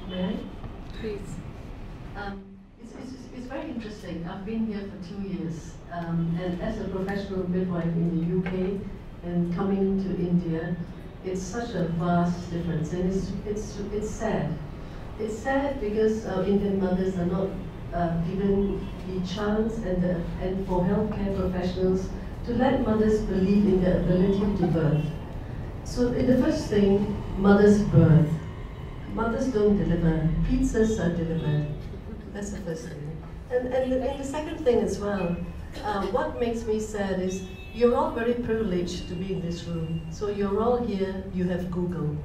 Mary? Please. Um, it's, it's, it's very interesting. I've been here for two years, um, and as a professional midwife in the UK and coming to India, it's such a vast difference, and it's, it's, it's sad. It's sad because uh, Indian mothers are not uh, given the chance and, the, and for healthcare professionals to let mothers believe in their ability to birth. So in the first thing, mothers birth. Mothers don't deliver, pizzas are delivered. That's the first thing. And, and, the, and the second thing as well, uh, what makes me sad is you're all very privileged to be in this room. So you're all here, you have Google.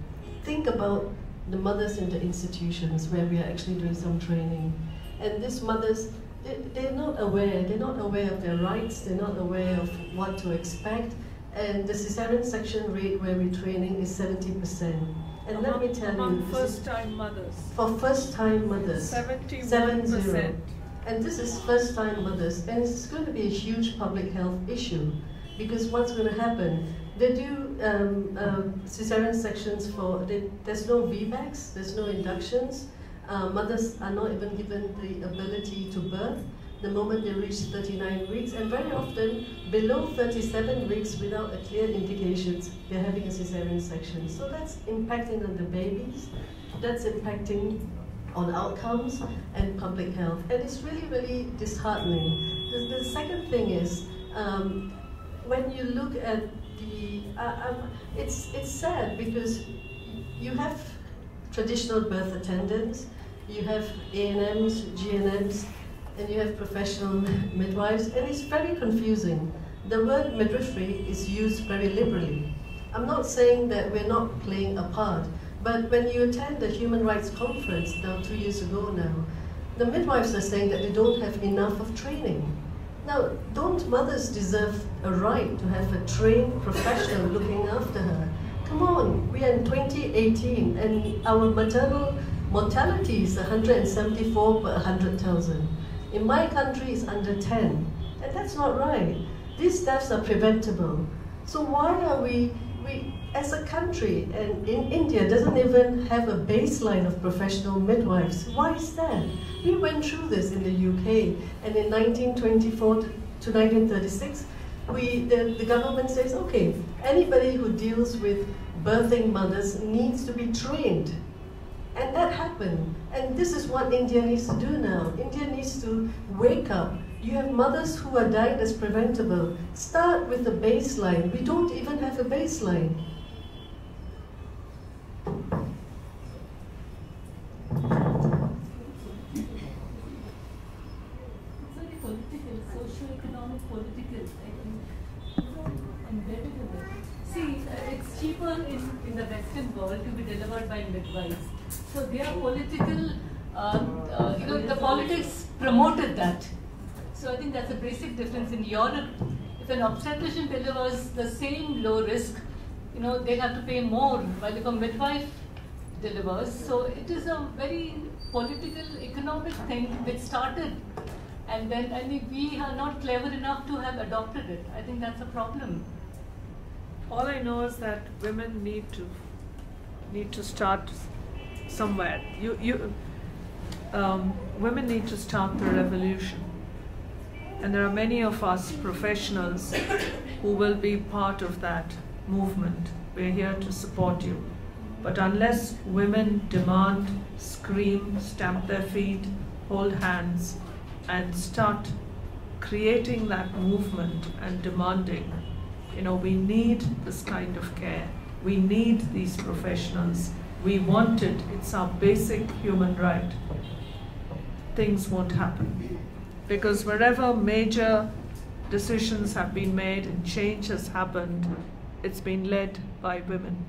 Think about the mothers in the institutions where we are actually doing some training. And these mothers, they, are not aware, they're not aware of their rights, they're not aware of what to expect. And the cesarean section rate where we're training is 70%. And among, let me tell among you, first-time mothers. For first-time mothers. 71 Seven And this is first-time mothers, and it's going to be a huge public health issue, because what's going to happen? They do um, um, cesarean sections for. They, there's no VBACs, there's no inductions. Uh, mothers are not even given the ability to birth the moment they reach 39 weeks, and very often below 37 weeks without a clear indications they're having a cesarean section. So that's impacting on the babies, that's impacting on outcomes and public health. And it's really, really disheartening. The, the second thing is, um, when you look at the, uh, um, it's, it's sad because you have traditional birth attendants, you have ANMs, GNMs, and you have professional midwives, and it's very confusing. The word midwifery is used very liberally. I'm not saying that we're not playing a part, but when you attend the Human Rights Conference now two years ago now, the midwives are saying that they don't have enough of training. Now, don't mothers deserve a right to have a trained professional looking after her? Come on, we are in 2018 and our maternal mortality is 174 per 100,000. In my country, it's under 10. And that's not right. These deaths are preventable. So why are we, we as a country, and in India doesn't even have a baseline of professional midwives. Why is that? We went through this in the UK, and in 1924 to 1936, we, the, the government says, okay, anybody who deals with birthing mothers needs to be trained and that happened. And this is what India needs to do now. India needs to wake up. You have mothers who are dying as preventable. Start with the baseline. We don't even have a baseline. See, uh, it's cheaper in, in the Western world to be delivered by midwives so they are political, See, uh, it's cheaper in the Western world to be delivered by midwives. So their political um uh, you know, the politics promoted that. So I think that's a basic difference in Europe. If an obstetrician delivers the same low risk, you know, they have to pay more, while the midwife delivers. So it is a very political, economic thing which started. And then I think we are not clever enough to have adopted it. I think that's a problem. All I know is that women need to need to start somewhere. You, you, um, women need to start the revolution. And there are many of us professionals who will be part of that movement. We're here to support you. But unless women demand, scream, stamp their feet, hold hands, and start creating that movement and demanding, you know, we need this kind of care. We need these professionals we want it, it's our basic human right, things won't happen. Because wherever major decisions have been made and change has happened, it's been led by women.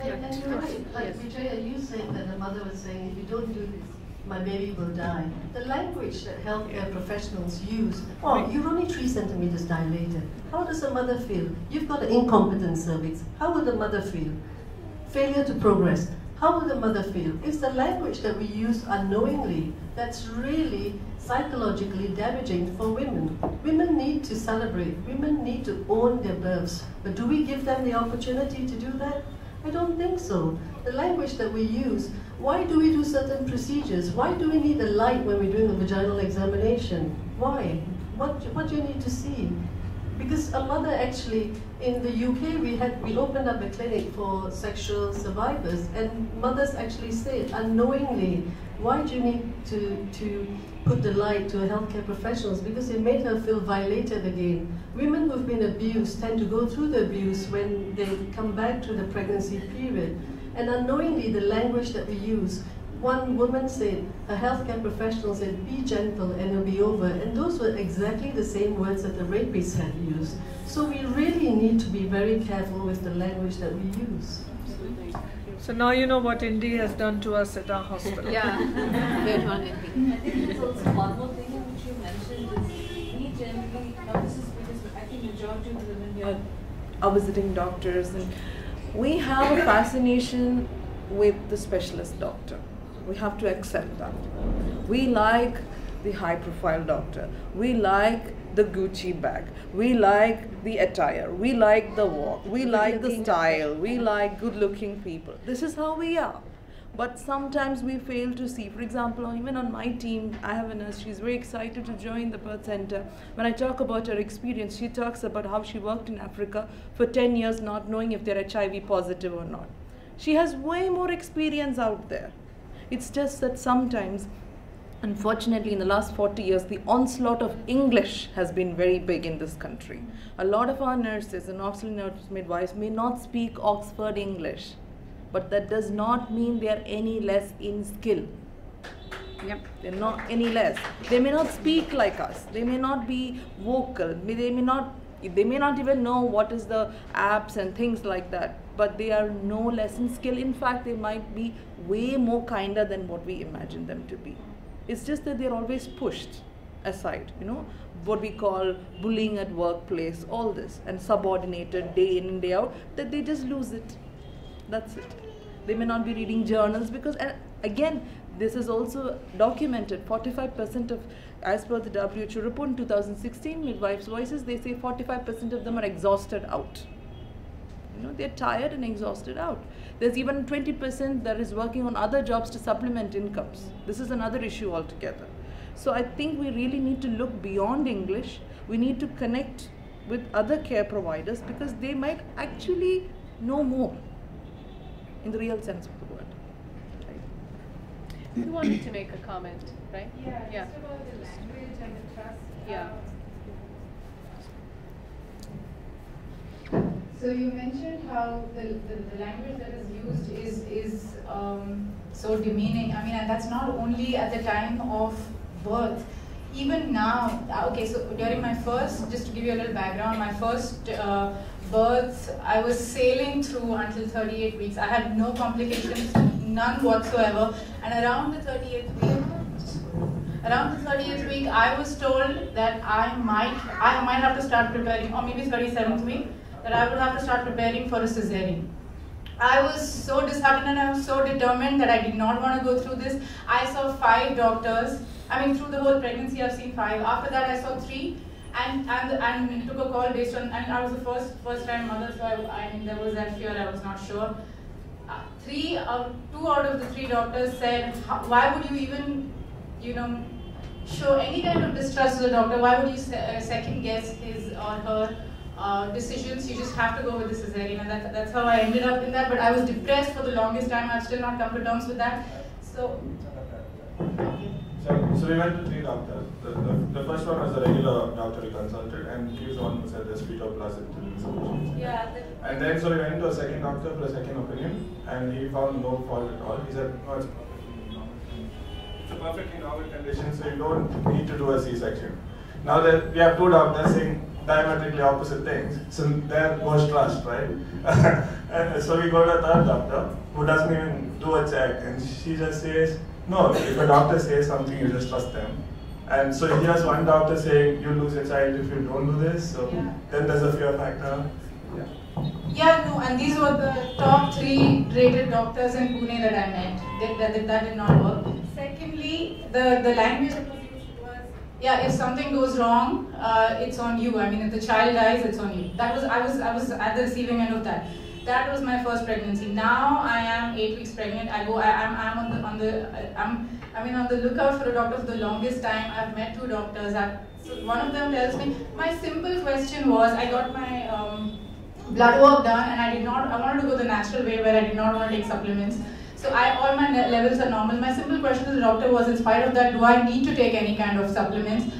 And, and you're right, like Vijaya, you said that the mother was saying, if you don't do this, my baby will die. The language that healthcare professionals use, oh, you're only three centimeters dilated. How does a mother feel? You've got an incompetent cervix. How will the mother feel? failure to progress. How will the mother feel? It's the language that we use unknowingly that's really psychologically damaging for women. Women need to celebrate. Women need to own their births. But do we give them the opportunity to do that? I don't think so. The language that we use, Why do we do certain procedures? Why do we need a light when we're doing a vaginal examination? Why? What, what do you need to see? Because a mother actually, in the UK, we had we opened up a clinic for sexual survivors, and mothers actually said unknowingly, why do you need to, to put the light to healthcare professionals? Because it made her feel violated again. Women who've been abused tend to go through the abuse when they come back to the pregnancy period. And unknowingly, the language that we use, one woman said, a healthcare professional said, be gentle and it'll be over. And those were exactly the same words that the rapist had used. So we really need to be very careful with the language that we use. So now you know what Indy has done to us at our hospital. Yeah, good one, I think there's also one more thing which you mentioned is we generally, now this is because I think majority of the women here are visiting doctors and we have a fascination with the specialist doctor. We have to accept that. We like the high profile doctor. We like the Gucci bag. We like the attire. We like the walk. We like the style. We like good looking people. This is how we are. But sometimes we fail to see. For example, even on my team, I have a nurse, she's very excited to join the birth center. When I talk about her experience, she talks about how she worked in Africa for 10 years not knowing if they're HIV positive or not. She has way more experience out there. It's just that sometimes Unfortunately, in the last 40 years, the onslaught of English has been very big in this country. A lot of our nurses and auxiliary nurse midwives may not speak Oxford English, but that does not mean they are any less in skill. Yep. They're not any less. They may not speak like us. They may not be vocal. They may not. They may not even know what is the apps and things like that. But they are no less in skill. In fact, they might be way more kinder than what we imagine them to be. It's just that they're always pushed aside, you know, what we call bullying at workplace, all this, and subordinated day in and day out, that they just lose it. That's it. They may not be reading journals because, again, this is also documented. 45% of, as per the WHO report in 2016, midwives' voices, they say 45% of them are exhausted out. You know, they're tired and exhausted out. There's even 20% that is working on other jobs to supplement incomes. This is another issue altogether. So I think we really need to look beyond English. We need to connect with other care providers because they might actually know more in the real sense of the word. You wanted to make a comment, right? Yeah, Yeah. just about the language and the trust. Yeah. Um, So you mentioned how the, the, the language that is used is, is um, so demeaning. I mean, and that's not only at the time of birth. Even now, uh, okay, so during my first, just to give you a little background, my first uh, birth, I was sailing through until 38 weeks. I had no complications, none whatsoever. And around the 38th week, around the 30th week, I was told that I might, I might have to start preparing, or maybe 37th week, that I would have to start preparing for a cesarean. I was so disheartened and I was so determined that I did not want to go through this. I saw five doctors. I mean, through the whole pregnancy, I've seen five. After that, I saw three, and and and took a call based on. And I was the first first time mother, so I, I mean, there was that fear. I was not sure. Uh, three, uh, two out of the three doctors said, "Why would you even, you know, show any kind of distrust to the doctor? Why would you se- uh, second guess his or her?" Uh, decisions. You just have to go with the cesarean, and that, that's how I ended up in that. But I was depressed for the longest time. I've still not come to terms with that. So. So, so we went to three doctors. The, the, the first one was a regular doctor we consulted, and he was the one who said there's fetoplastic solutions. Yeah. And then so we went to a second doctor for a second opinion, and he found no fault at all. He said, no, it's it's a perfectly normal condition, so you don't need to do a C-section. Now that we have two doctors saying diametrically opposite things, so there goes trust, right? and so we go to a third doctor who doesn't even do a check, and she just says, no, if a doctor says something, you just trust them. And so here's one doctor saying, you lose your child if you don't do this, so Yeah. then there's a fear factor. Yeah. Yeah, no, and these were the top three rated doctors in Pune that I met. That, that, that did not work. Secondly, the, the language yeah, if something goes wrong, uh, it's on you. I mean, if the child dies, it's on you. That was I was I was at the receiving end of that. that was my first pregnancy. Now I am eight weeks pregnant. I go. I, am I'm on the on the. I'm I mean on the lookout for a doctor for the longest time. I've met two doctors. I've, so one of them tells me my simple question was I got my um, blood work done and I did not. I wanted to go the natural way where I did not want to take supplements. So I all my levels are normal. My simple question to the doctor was, in spite of that, do I need to take any kind of supplements?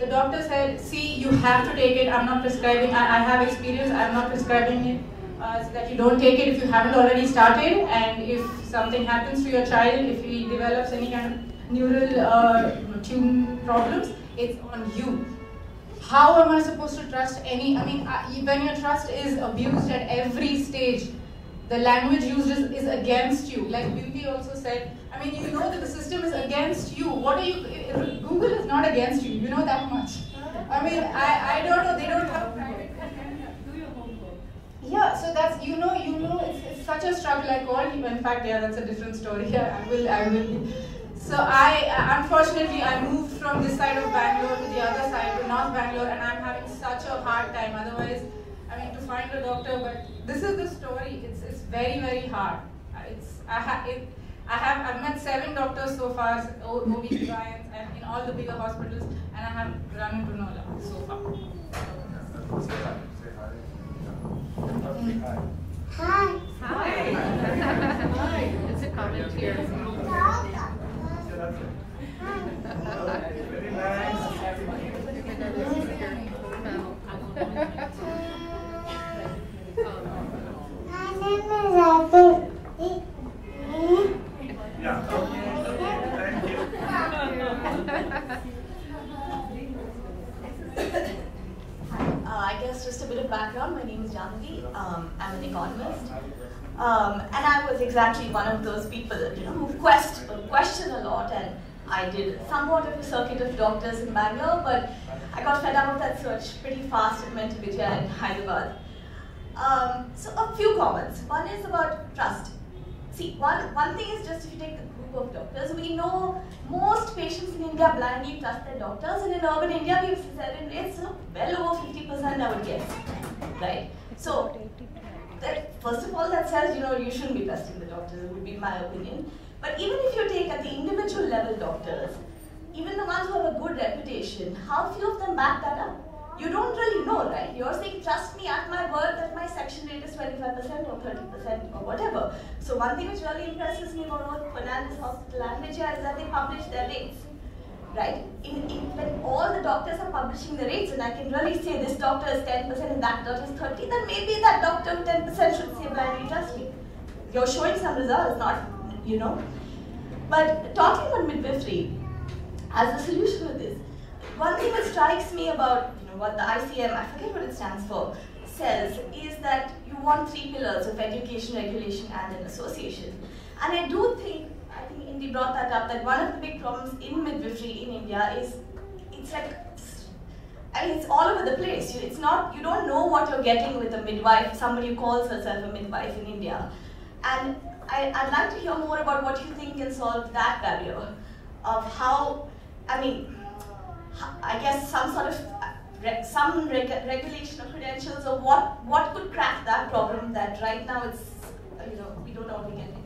The doctor said, see, you have to take it. I'm not prescribing. I, I have experience. I'm not prescribing it uh, so that you don't take it if you haven't already started and if something happens to your child, if he develops any kind of neural uh, tube problems, it's on you. How am I supposed to trust any, I mean, when your trust is abused at every stage, the language used is, is against you. Like Beauty also said, I mean, you know that the system is against you. What are you, Google is not against you, you know that much. I mean, I, I don't know, they don't have yeah, so that's you know you know it's, it's such a struggle. I called you. In fact, yeah, that's a different story. Yeah, I will I will. So I unfortunately I moved from this side of Bangalore to the other side to North Bangalore, and I'm having such a hard time. Otherwise, I mean to find a doctor. But this is the story. It's it's very very hard. It's I have it. I have I've met seven doctors so far, OB-GYNs, and in all the bigger hospitals, and I have run into no luck so far. Hi. Hi. Hi. It's a comment here. Very nice. I guess just a bit of background. My name is Janvi. Um, I'm an economist. Um, and I was exactly one of those people, you know, who quest, question a lot. And I did somewhat of a circuit of doctors in Bangalore, but I got fed up of that search pretty fast and went to Vijaya in Hyderabad. Um, so a few comments. One is about trust. See, one, one thing is just if you take the group of doctors, we know most patients in India blindly trust their doctors, and in urban India, we have cesarean of well over 50%, I would guess. Right? So, that, first of all, that says, you know, you shouldn't be trusting the doctors, it would be my opinion. But even if you take at the individual level doctors, even the ones who have a good reputation, how few of them back that up? You don't really know, right? You're saying, trust me at my word that my section rate is 25% or 30% or whatever. So one thing which really impresses me about Fernandez Hospital and Vijaya is that they publish their rates. Right? In, in, when all the doctors are publishing the rates and I can really say this doctor is 10% and that doctor is 30 then maybe that doctor 10% should say blindly trust me. You're showing some results, not, you know. But talking about midwifery as a solution to this, one thing that strikes me about what the ICM, I forget what it stands for, says is that you want three pillars of education, regulation, and an association. And I do think, I think Indy brought that up, that one of the big problems in midwifery in India is it's like, I mean, it's all over the place. It's not, you don't know what you're getting with a midwife, somebody who calls herself a midwife in India. And I, I'd like to hear more about what you think can solve that barrier of how, I mean, I guess some sort of some reg regulation of credentials or what, what could crack that problem that right now it's, you know, we don't know we're getting.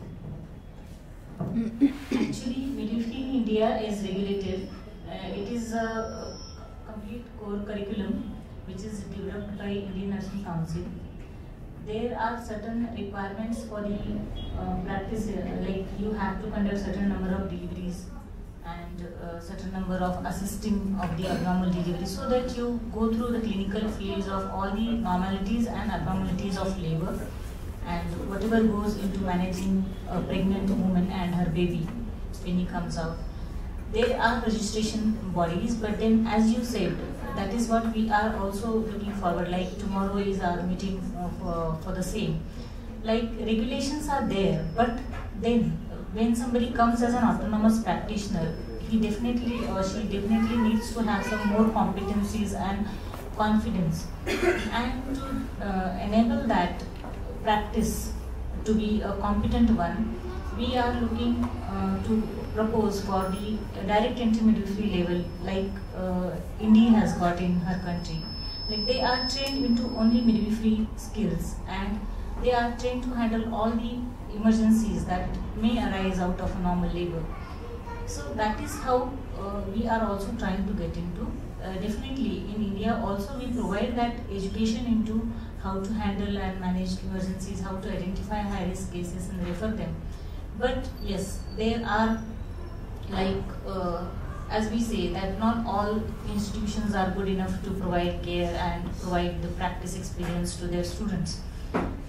Actually, midwifery in India is regulated. Uh, it is a complete core curriculum which is developed by Indian National Council. There are certain requirements for the uh, practice, uh, like you have to conduct certain number of deliveries and a uh, certain number of assisting of the abnormal delivery so that you go through the clinical phase of all the normalities and abnormalities of labor and whatever goes into managing a pregnant woman and her baby when he comes out. There are registration bodies, but then as you said, that is what we are also looking forward, like tomorrow is our meeting for, for the same. Like regulations are there, but then when somebody comes as an autonomous practitioner, he definitely or she definitely needs to have some more competencies and confidence. and to uh, enable that practice to be a competent one, we are looking uh, to propose for the direct entry midwifery level like uh, India has got in her country. Like they are trained into only midwifery skills and they are trained to handle all the emergencies that may arise out of normal labor. So that is how uh, we are also trying to get into. Uh, definitely in India also we provide that education into how to handle and manage emergencies, how to identify high risk cases and refer them. But yes, there are like uh, as we say that not all institutions are good enough to provide care and provide the practice experience to their students.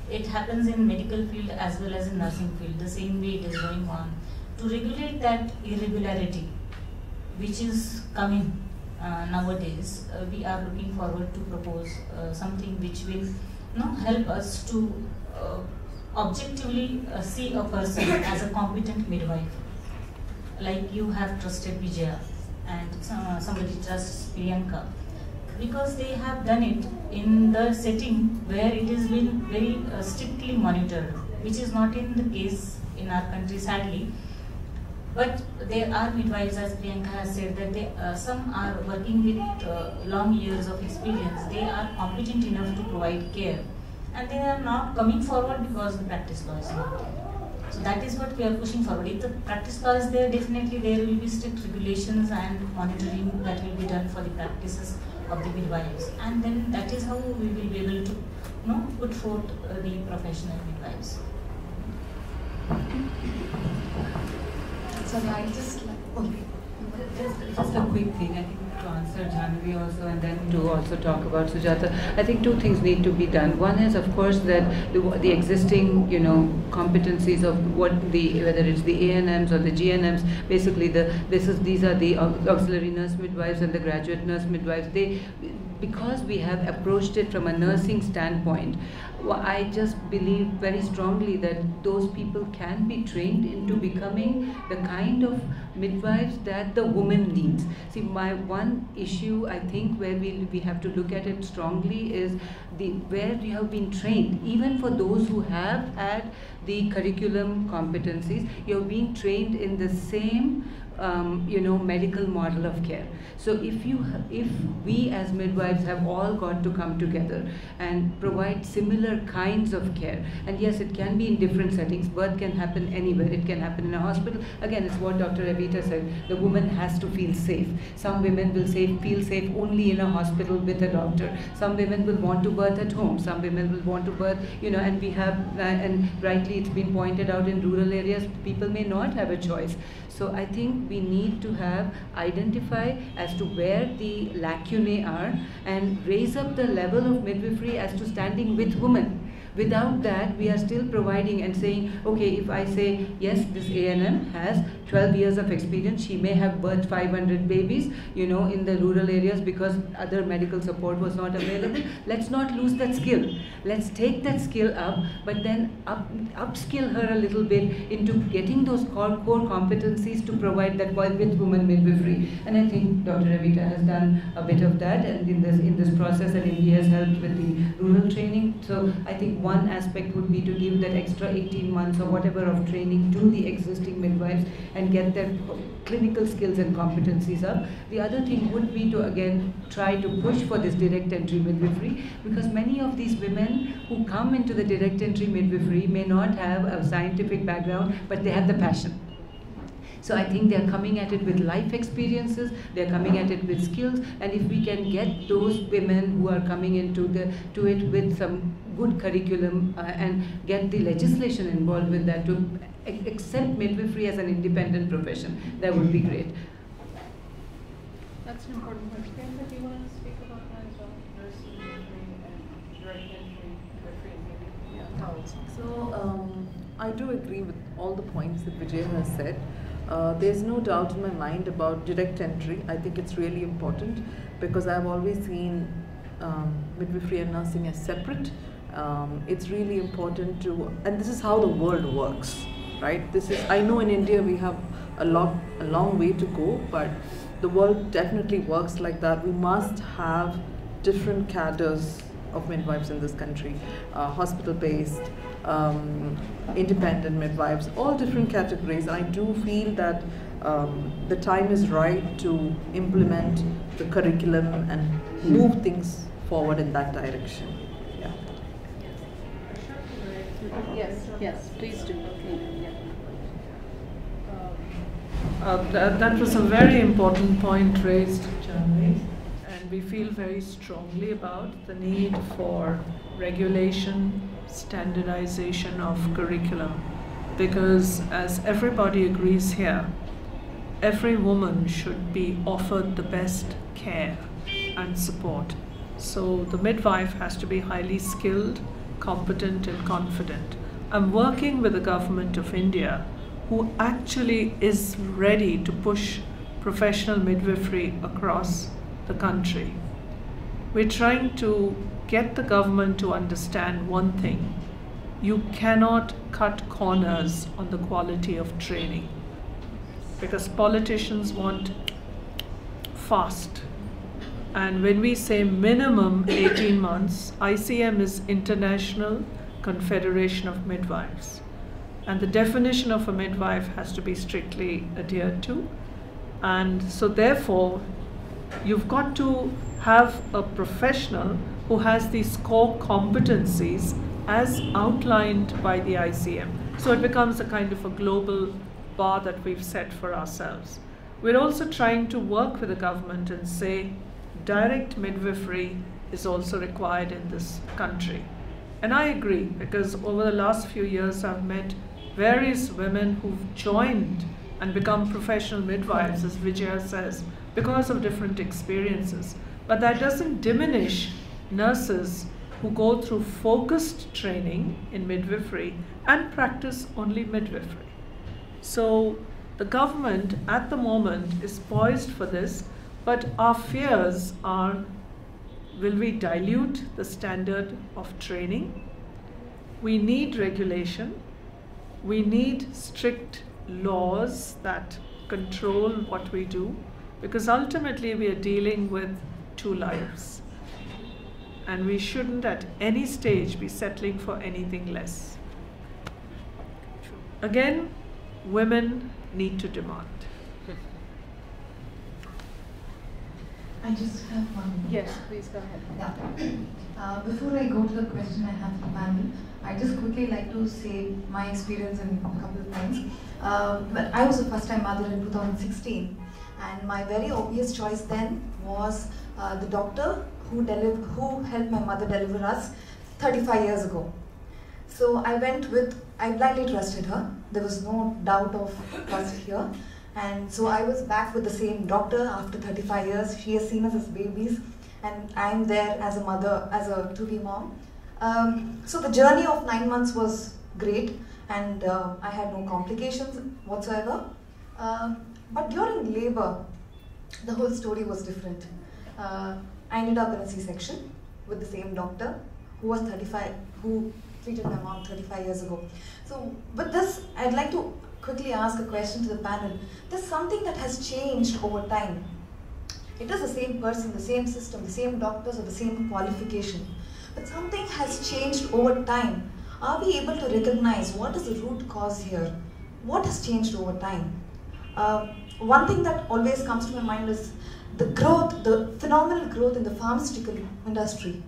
It happens in medical field as well as in nursing field, the same way it is going on. To regulate that irregularity, which is coming uh, nowadays, uh, we are looking forward to propose uh, something which will you know, help us to uh, objectively uh, see a person as a competent midwife. Like you have trusted Vijaya and uh, somebody trusts Priyanka because they have done it in the setting where it has been very uh, strictly monitored, which is not in the case in our country sadly. But there are midwives, as Priyanka has said, that they, uh, some are working with uh, long years of experience. They are competent enough to provide care, and they are not coming forward because the practice law is not there. So that is what we are pushing forward. If the practice law is there, definitely there will be strict regulations and monitoring that will be done for the practices of the midwives, and then that is how we will be able to, you know, put forth uh, the professional midwives. Sorry, I just like, okay. Just, just a quick thing. I think to answer Janvi also and then to also talk about Sujata. I think two things need to be done. One is, of course, that the, the existing, you know, competencies of what the whether it's the ANMs or the GNMs, basically the this is these are the auxiliary nurse midwives and the graduate nurse midwives. They because we have approached it from a nursing standpoint, I just believe very strongly that those people can be trained into becoming the kind of midwives that the woman needs. See, my one issue I think where we, we have to look at it strongly is the where you have been trained, even for those who have had the curriculum competencies, you're being trained in the same um, you know, medical model of care. So if you, if we as midwives have all got to come together and provide similar kinds of care, and yes, it can be in different settings. Birth can happen anywhere. It can happen in a hospital. Again, it's what Dr. Evita said. The woman has to feel safe. Some women will say, feel safe only in a hospital with a doctor. Some women will want to birth at home. Some women will want to birth, you know, and we have, uh, and rightly it's been pointed out in rural areas, people may not have a choice. So I think we need to have identify as to where the lacunae are and raise up the level of midwifery as to standing with women. Without that, we are still providing and saying, okay, if I say, yes, this ANM has 12 years of experience, she may have birthed 500 babies, you know, in the rural areas because other medical support was not available. Let's not lose that skill. Let's take that skill up, but then up, upskill her a little bit into getting those core, core competencies to provide that with women midwifery. And I think Dr. Evita has done a bit of that, and in this in this process, and India has helped with the rural training. So I think one aspect would be to give that extra 18 months or whatever of training to the existing midwives and get their clinical skills and competencies up. The other thing would be to again try to push for this direct entry midwifery because many of these women who come into the direct entry midwifery may not have a scientific background but they have the passion. So I think they're coming at it with life experiences, they're coming at it with skills, and if we can get those women who are coming into the to it with some good curriculum uh, and get the legislation involved with that to accept midwifery as an independent profession, that would be great. That's an important question. Do you want to speak about that as well? Nursing, and direct entry, midwifery, and Yeah. So um, I do agree with all the points that Vijay has said. Uh, there's no doubt in my mind about direct entry. I think it's really important because I've always seen um, midwifery and nursing as separate. Um, it's really important to, and this is how the world works, right? This is, I know in India we have a lot, a long way to go, but the world definitely works like that. We must have different cadres of midwives in this country, uh, hospital-based, um, independent midwives, all different categories. And I do feel that um, the time is right to implement the curriculum and move things forward in that direction. Yeah. Yes, yes, please do. Okay, yeah. Uh, that, that was a very important point raised, Janvi, and we feel very strongly about the need for regulation, standardization of curriculum, because as everybody agrees here, every woman should be offered the best care and support. So the midwife has to be highly skilled, competent, and confident. I'm working with the government of India who actually is ready to push professional midwifery across the country. We're trying to get the government to understand one thing you cannot cut corners on the quality of training because politicians want fast. And when we say minimum 18 months, ICM is International Confederation of Midwives. And the definition of a midwife has to be strictly adhered to. And so, therefore, you've got to have a professional who has these core competencies as outlined by the ICM. So, it becomes a kind of a global bar that we've set for ourselves. We're also trying to work with the government and say direct midwifery is also required in this country. And I agree because over the last few years I've met various women who've joined and become professional midwives, as Vijaya says, because of different experiences. But that doesn't diminish nurses who go through focused training in midwifery and practice only midwifery. So the government at the moment is poised for this, but our fears are will we dilute the standard of training? We need regulation. We need strict laws that control what we do because ultimately we are dealing with two lives. And we shouldn't at any stage be settling for anything less. Again, women need to demand. I just have one. Yes, please go ahead. Yeah. Uh, before I go to the question I have for the panel, I just quickly like to say my experience in a couple of things. Uh, but I was a first-time mother in 2016, and my very obvious choice then was uh, the doctor who who helped my mother deliver us 35 years ago. So I went with, I blindly trusted her. There was no doubt of trust here. And so I was back with the same doctor after 35 years. She has seen us as babies, and I'm there as a mother, as a to be mom. Um, so the journey of nine months was great, and uh, I had no complications whatsoever. Um, but during labor, the whole story was different. Uh, I ended up in a C-section with the same doctor who was 35, who treated my mom 35 years ago. So with this, I'd like to quickly ask a question to the panel. There's something that has changed over time. It is the same person, the same system, the same doctors, or the same qualification. But something has changed over time. Are we able to recognize what is the root cause here? What has changed over time? Uh, one thing that always comes to my mind is the growth, the phenomenal growth in the pharmaceutical industry.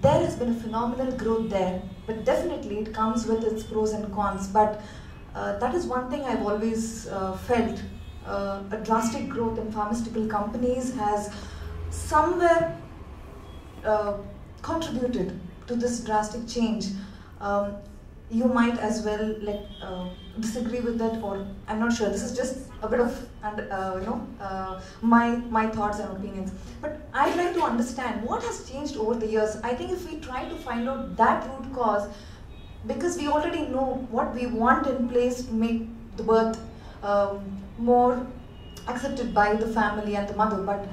There has been a phenomenal growth there, but definitely it comes with its pros and cons. But uh, that is one thing I've always uh, felt. Uh, a drastic growth in pharmaceutical companies has somewhere uh, contributed to this drastic change. Um, you might as well like uh, disagree with that, or I'm not sure. This is just a bit of uh, you know my my thoughts and opinions. But I'd like to understand what has changed over the years. I think if we try to find out that root cause, because we already know what we want in place to make the birth um, more accepted by the family and the mother but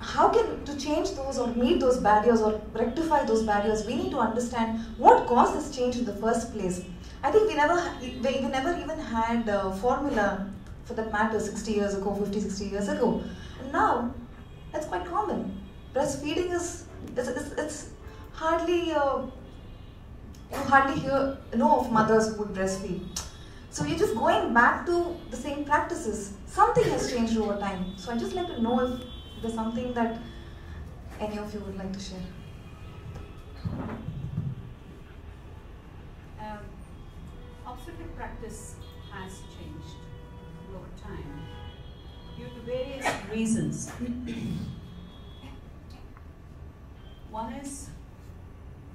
how can to change those or meet those barriers or rectify those barriers we need to understand what caused this change in the first place i think we never we, never even had a formula for that matter 60 years ago 50 60 years ago and now it's quite common breastfeeding is it's, it's, it's hardly uh, you hardly hear know of mothers who would breastfeed. So you're just going back to the same practices. Something has changed over time. So I'd just like to know if there's something that any of you would like to share. Practice has changed over time due to various reasons. One is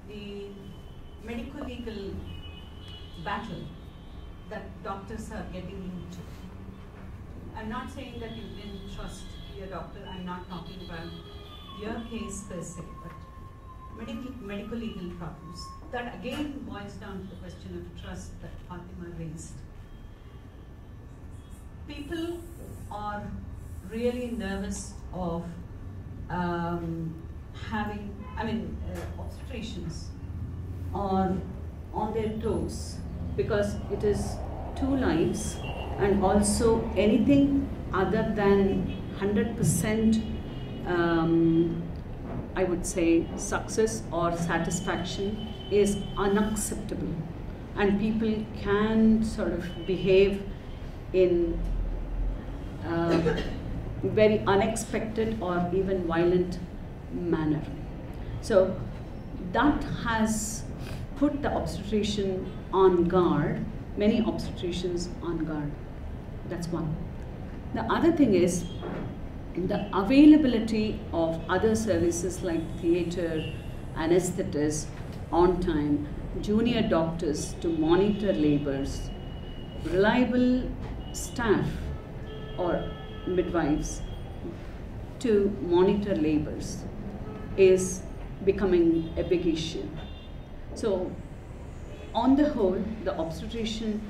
the medical legal battle that doctors are getting into. I'm not saying that you didn't trust your doctor, I'm not talking about your case per se, but medical, medical legal problems. That again boils down to the question of trust that Fatima raised. People are really nervous of um, having, I mean, uh, obstetricians on their toes because it is two lives and also anything other than 100% um, I would say success or satisfaction is unacceptable and people can sort of behave in uh, very unexpected or even violent manner. So that has put the obstetrician on guard, many obstetricians on guard. That's one. The other thing is the availability of other services like theatre, anesthetists on time, junior doctors to monitor labors, reliable staff or midwives to monitor labors is becoming a big issue. So, on the whole, the obstetrician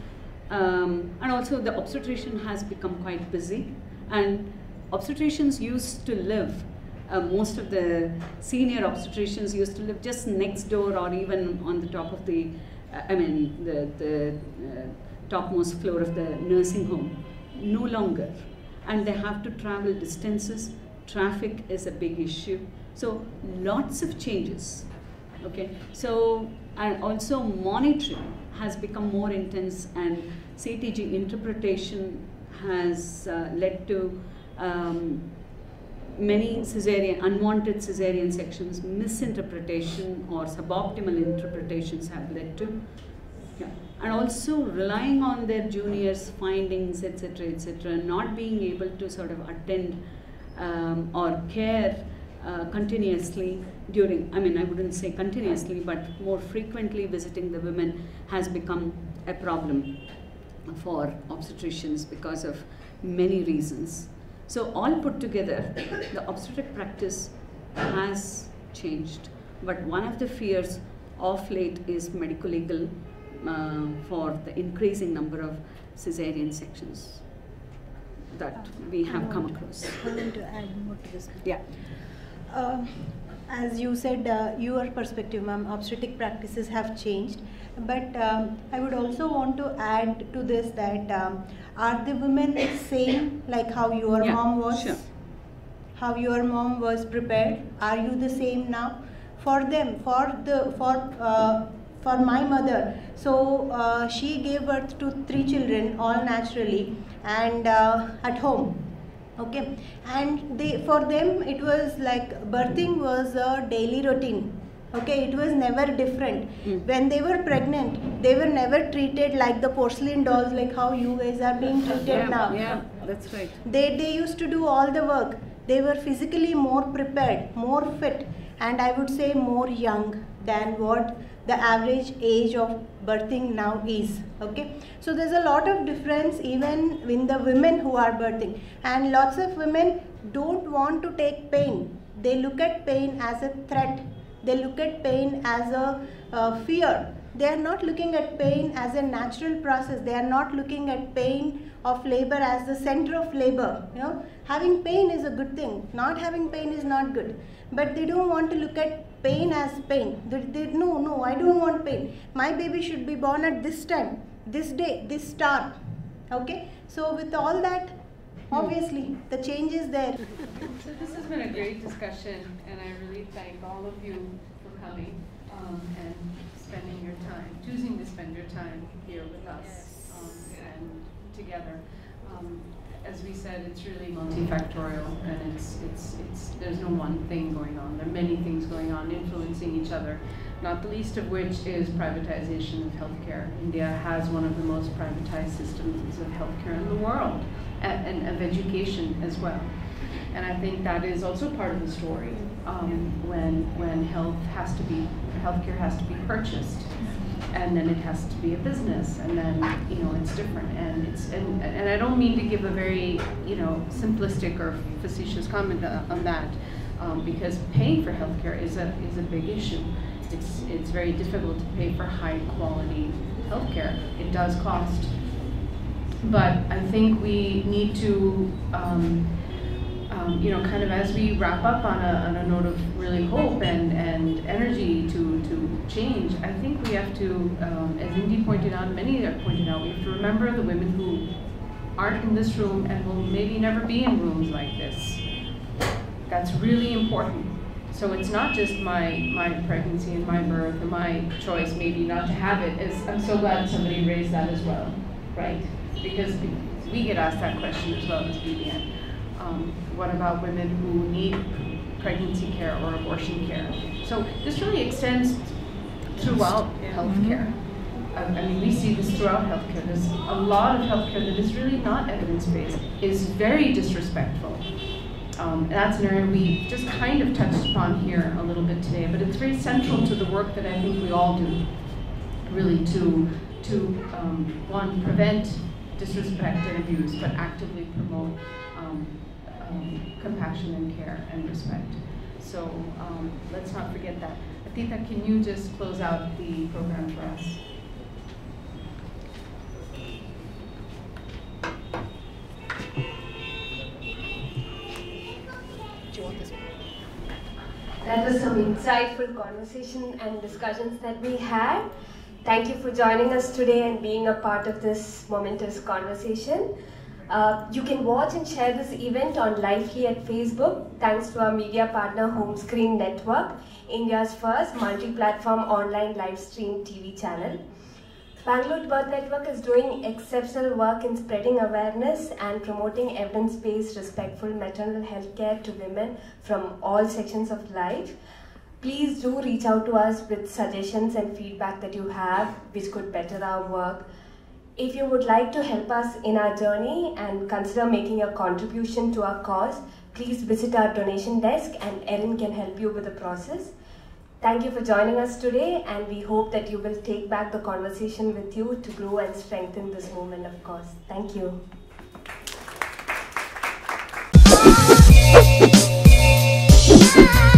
um, and also the obstetrician has become quite busy and obstetricians used to live uh, most of the senior obstetricians used to live just next door or even on the top of the uh, i mean the, the uh, topmost floor of the nursing home. No longer. And they have to travel distances. Traffic is a big issue. So lots of changes. Okay? So and also monitoring has become more intense and ctg interpretation has uh, led to um, many cesarean, unwanted cesarean sections, misinterpretation or suboptimal interpretations have led to. Yeah. And also relying on their juniors' findings, etc., etc., not being able to sort of attend um, or care uh, continuously during, I mean, I wouldn't say continuously, but more frequently visiting the women has become a problem for obstetricians because of many reasons. So all put together, the obstetric practice has changed. But one of the fears of late is medical legal uh, for the increasing number of cesarean sections that we have come across. I want to add more to this. Yeah. Uh, as you said, uh, your perspective, ma'am, obstetric practices have changed. But um, I would also want to add to this that um, are the women the same like how your Yeah, mom was? sure. How your mom was prepared? Are you the same now? For them, for the for uh, for my mother, so uh, she gave birth to three children all naturally and uh, at home okay and they for them it was like birthing was a daily routine okay it was never different. Hmm. When they were pregnant they were never treated like the porcelain dolls like how you guys are being treated Yeah, now yeah, that's right. they they used to do all the work. They were physically more prepared more fit and i would say more young than what the average age of birthing now is okay? So there's a lot of difference even in the women who are birthing. And lots of women don't want to take pain. They look at pain as a threat they look at pain as a uh, fear. They are not looking at pain as a natural process. They are not looking at pain of labor as the center of labor you know. Having pain is a good thing. Not having pain is not good. But they don't want to look at pain as pain. They, they, no no i don't want pain. My baby should be born at this time this day this star. Okay? So with all that obviously the change is there So this has been a great discussion, and I really thank all of you for coming um, and spending your time, choosing to spend your time here with us um, and together. Um, as we said, it's really multifactorial, and it's it's it's there's no one thing going on. There are many things going on influencing each other. Not the least of which is privatization of healthcare. India has one of the most privatized systems of healthcare in the world, and, of education as well. And I think that is also part of the story um, when when health has to be healthcare has to be purchased and then it has to be a business and then you know it's different. And it's and, and I don't mean to give a very you know simplistic or facetious comment on that um, because paying for healthcare is a is a big issue. It's it's very difficult to pay for high quality healthcare. It does cost but I think we need to um, um, you know, kind of as we wrap up on a, on a note of really hope and, and energy to, to change, I think we have to, um, as Indy pointed out, many have pointed out, we have to remember the women who aren't in this room and will maybe never be in rooms like this. That's really important. So it's not just my, my pregnancy and my birth and my choice maybe not to have it. It's, I'm so glad somebody raised that as well, right? Because we get asked that question as well as BBN. Um, what about women who need pregnancy care or abortion care? So this really extends throughout healthcare. I, I mean, we see this throughout healthcare. There's a lot of healthcare that is really not evidence-based, is very disrespectful. Um, and that's an area we just kind of touched upon here a little bit today, but it's very central to the work that I think we all do, really to, to um, one, prevent disrespect and abuse, but actively promote um, um, compassion and care and respect. So um, let's not forget that. Atita, can you just close out the program for us? That was some insightful conversation and discussions that we had. Thank you for joining us today and being a part of this momentous conversation. Uh, you can watch and share this event on Lively at Facebook thanks to our media partner Home Screen Network, India's first multi-platform online live stream TV channel. Bangalore Birth Network is doing exceptional work in spreading awareness and promoting evidence-based, respectful maternal health care to women from all sections of life please do reach out to us with suggestions and feedback that you have which could better our work. If you would like to help us in our journey and consider making a contribution to our cause, please visit our donation desk and Erin can help you with the process. Thank you for joining us today and we hope that you will take back the conversation with you to grow and strengthen this movement of cause. Thank you. Yeah.